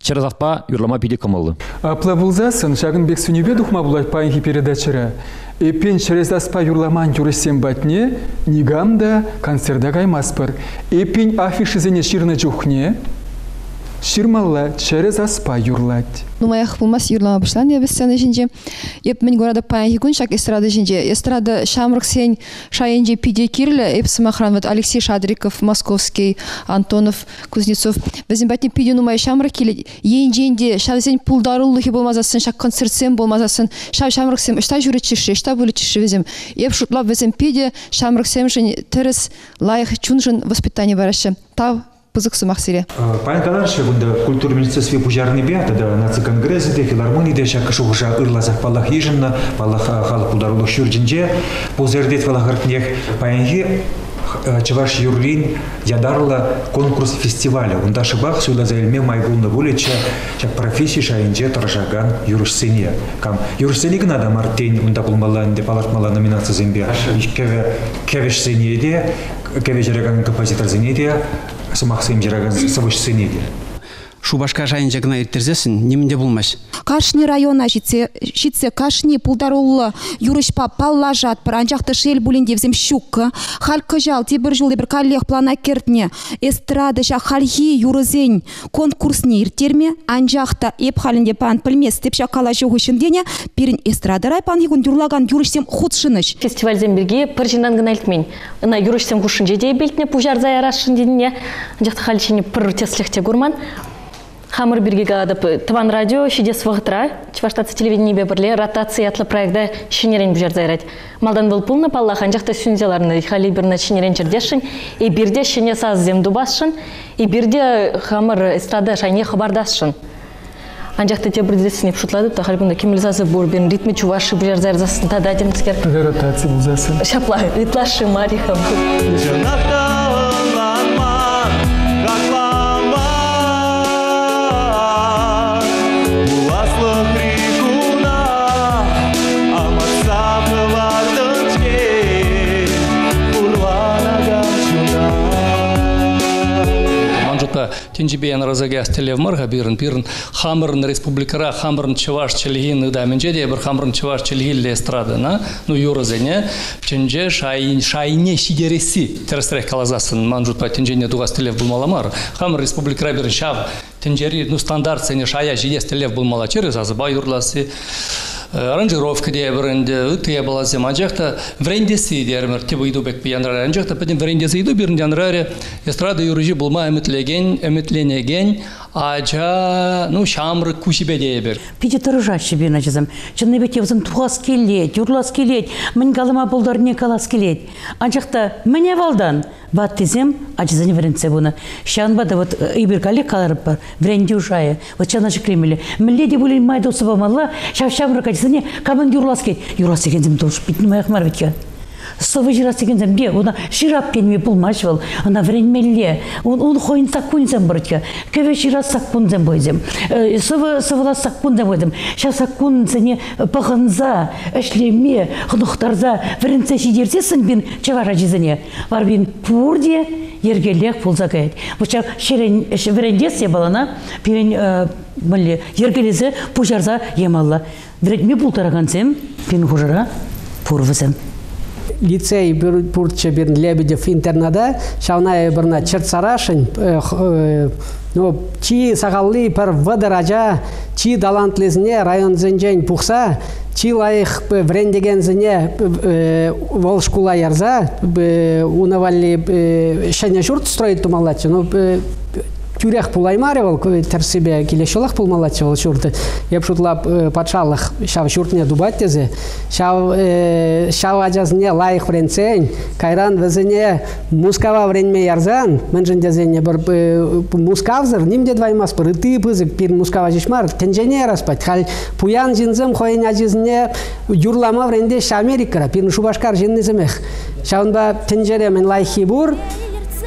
через аспа юрлама пиде кымылы. Апла бұлзасын, шағынбек сүнебе дұқма бұлай пайынхи передачыра. Эпен аспа юрламан юрысем батне, нигамда концерда каймаспыр. Эпен афиши зене ширны жухне, ширмалла через аспа юрлать. Ну, моих пулмас юрлама башлан я бесцены жинже. Еп мен горада паян гун шак эстрада жинже. Эстрада шамрык сен шайенже пиде кирле, еп самахран вот Алексей Шадриков, Московский, Антонов, Кузнецов. Безим батне пиде моя шамрык киле. Енженде шавзен пулдаруллухи болмазасын, шак концертсен болмазасын. Шав шамрык сем шта жүрі чиши, шта были чиши везем. Еп шутлап везем пиде шамрык сем жин терес лайх чунжин воспитание барашы. Тав пызык сымақ сире. Паянкаларшы бұнда культура министерстве пужарны бията да наци конгрессы де филармонии де шак шуғыша ырлазақ палах ежінна, палах халық пулдарулы шүрджінже, позердет фалах артнех паянхи Чаваш Юрлин ядарла конкурс фестиваля. Унда шыбах сюда за эльме майгулна вулича, чак профессии шайынже таржаган юрышсене. Кам юрышсене гына да мартень унда булмалан де палатмала номинация зембе. Кеве кевеш сене де, кеве жараган композитор зене де, жараган савыш сене де. Шубашка жайынча гына ирттерзесін, немінде болмаш. Кашни района житсе, житсе кашни пулдарулы юрышпа паллажат пыр анжақты шел булинде взем щукка. Хал кыжал тибір жылы бір каллех плана кертне. Эстрада жа хальхи юрызень конкурсне иртерме. Анжақта еп халінде пан пілмес деп шакала жоғышын дене. Перін эстрада рай пан хигун юрлаган юрышсем худшыныш. Фестивальден бірге пір жинан гына илтмен. Ына юрышсем худшын жеде белтіне пужар заярашын деніне. Анжақта халчине пір теслехте гурман. Хамыр бирге гадып Тван радио шидес вағытра, чваштацы телевидение бебірле ротация атлы проекта шинерен бұжар зайрать. Малдан был пулна палла ханжақта сүнзеларны хали бірна шинерен чердешін, и бирде шине саз зем дубасшын, и бирде хамыр эстрада шайне хабардасшын. Анжақта те бір десіне пшутлады, та хали бұнда кемілзасы бұр бен ритмі чувашы бұжар зайрзасын та даден. Ротация бұлзасын. Шапла, итлашы марихам. Бейен разагас телев марга бирин бирин хамырын республикара хамырын чуваш челгин да менже де бір хамырын чуваш челгин ле эстрада на? Ну юразене тенже шайын шайне шидереси. Терестрек калазасын ман жутпа тенжене дугас телев булмаламар хамыр республикара бирин шав. Тенжери ну стандарт сене шая жидес телев булмала. Через азыба юрласы аранжировка де бірінде үтіге баласы ажақта врендеси дермір тибу иду бек пиянрар анжақта педин врендеси иду бирин жанраре эстрада юружи булма эмитлеген эмитленеген ажа ну шамры кушибе дее бер Пиде тұрыжашы бен ажызым. Чынны бет евзім туғас келет, юрлас келет, мін галыма болдар не калас келет. Анжақта міне балдан, бат тезем, ажызын веренце бұны. Шан бада вот ибір кале каларып бар, вренде ужая, вот чана кремелі. Міле де бұлін майда осы бамалла, шав шамры качызыне, камын юрлас келет. Юрлас егензім тош, бітін маяқ мар бітке. Совы жирас деген земге, она ширап кенме пулмашвал, она времелле, он он хоин сакун зем братья, кеве ширас сакун зем бойзем, совы совыла сакун зем бойзем, сейчас сакун зене паханза, эшлеме, хнухтарза, вренце шидерсе сын бин чавара жизне, бар бин пурде, ергелек пулза гайд. Буча ширен врендесе балана, пирен мөлле ергелезе пужарза емалла. Вредме пултараган зем, пин хужара пурвызем лицей бурча бир лебедев интернада шавна бірна чырт сарашын ну чи сагалли пар вадыража чи далантлезіне район зенжен пухса чи лайық врендегензіне вол шкула ярза унавалли шаня журт строит тумалачы ну тюрях пулаймаревал терсибе килешолах пулмалачы ол шурты еп шутлап патшалық шав шуртне дубат тезе шав шав ажазне лайық вренцен кайран везене мускава вренме ярзан менжен дезене бір мускавзыр нимде дваймас бір ты пызык пир мускава жишмар тенжене распать хал пуян жинзем хоен ажизне юрлама вренде шамерикара пир шубашкар жиннеземех шавнба тенжере мен лайхи бур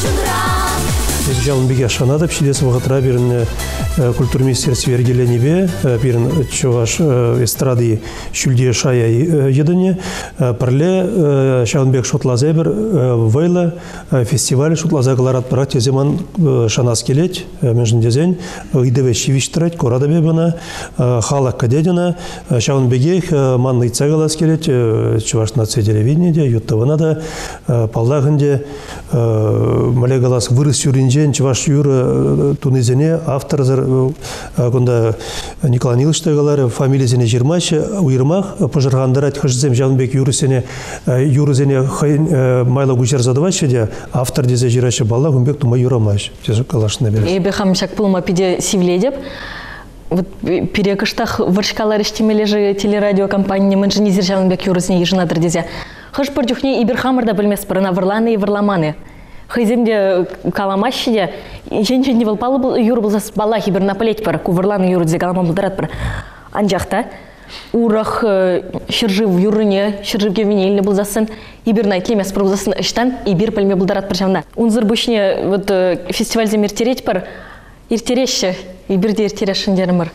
te чудрам. жалын биге шанадып шидес вағытра бірін культур министерстве ергеленебе бірін чугаш эстрады шүлде шая едіне пірле шағынбек шотлаза бір вайла фестиваль шотлаза кыларат бірақ теземан шанас келет межін дезен идеве шивиштырать корада бе бана халық кадедина шағынбеге ман ыйтса калас келет чуваш нация телевидение юттавына да паллағынде мале калас вырыс юринжен чуваш юры тунызене автор кунда Николай Нилович тайгалары фамилиясене жирмачы уйырмах пожырғандырат хыжзем Жанбек юрысене юрызене майла гучар задавачы де автор дезе жирачы бала гумбек тума юрамаш теже калашына береш. Эбе хамшак пулма пиде сивледеп вот перекыштах варшкалар иштемележи телерадиокомпания мэнжи низер Жанбек юрысене ежинадыр дезе. Хыш пырдюхне ибір хамырда білмес пырына вырланы и вырламаны. Хыземде каламашыде женженде был палы был юр был бала хибер наплеть пар кувырланы юр зе калама булдарат пар анжақта урах шыржыв юрыне шыржывге винельне был засын ибер найтлемес пар засын ыштан ибер пальме булдарат пар жамна унзыр бушне вот фестиваль земер тереть пар иртереше иберде иртерешин дермар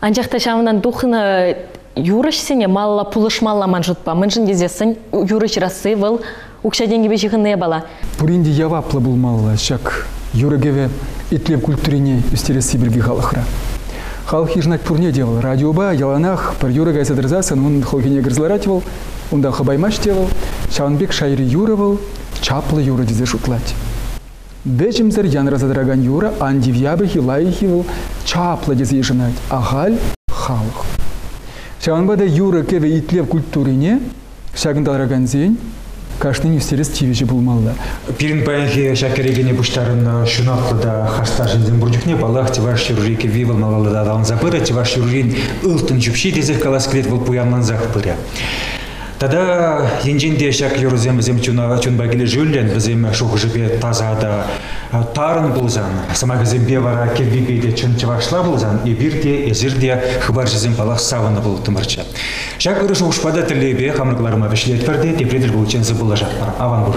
анжақта шамынан духына юрыш сене малла пулыш малла манжутпа мынжын дезесін юрыш расы был укша деньги бешихынная бала. Пуринди яваплы булмалла, шак юрагеве итлеп культурине үстересі бірге халықра. Халық ежнат пурне девал. Радиоба, яланах, пар юрага садырзасын, он холгене грызларативал, онда хабаймаш девал, шаунбек шайри юравал, чаплы юра дезе шутлать. Бечімзір ян разадраган юра, андивьябы хилай хивал, чаплы дезе ежнат, агаль халық. Шаунбада юра кеве итлеп культурине, шагындараган зень, кашны нестерес тивежі булмалла. Пирин паянхи шакерегене буштарын шунақлы да хаста жинзен бурдюхне балах тиваш шуржике вивал малалы да далан запыра тиваш шуржин ылтын жүпши дезер калас клет вол пуянлан захпыря. Тада енженде шак юрзем бізем чуна чун багиле жүллен бізем шух жипе таза да тарын булзан самагазембе вара кирбипеде чын чывашла булзан и бирде эзирде хыбар жизем палах саваны был тымырчы жак ырыш ушпада тилебе хамрыкларыма бишлет перде тепредер булчензы була жатпар аван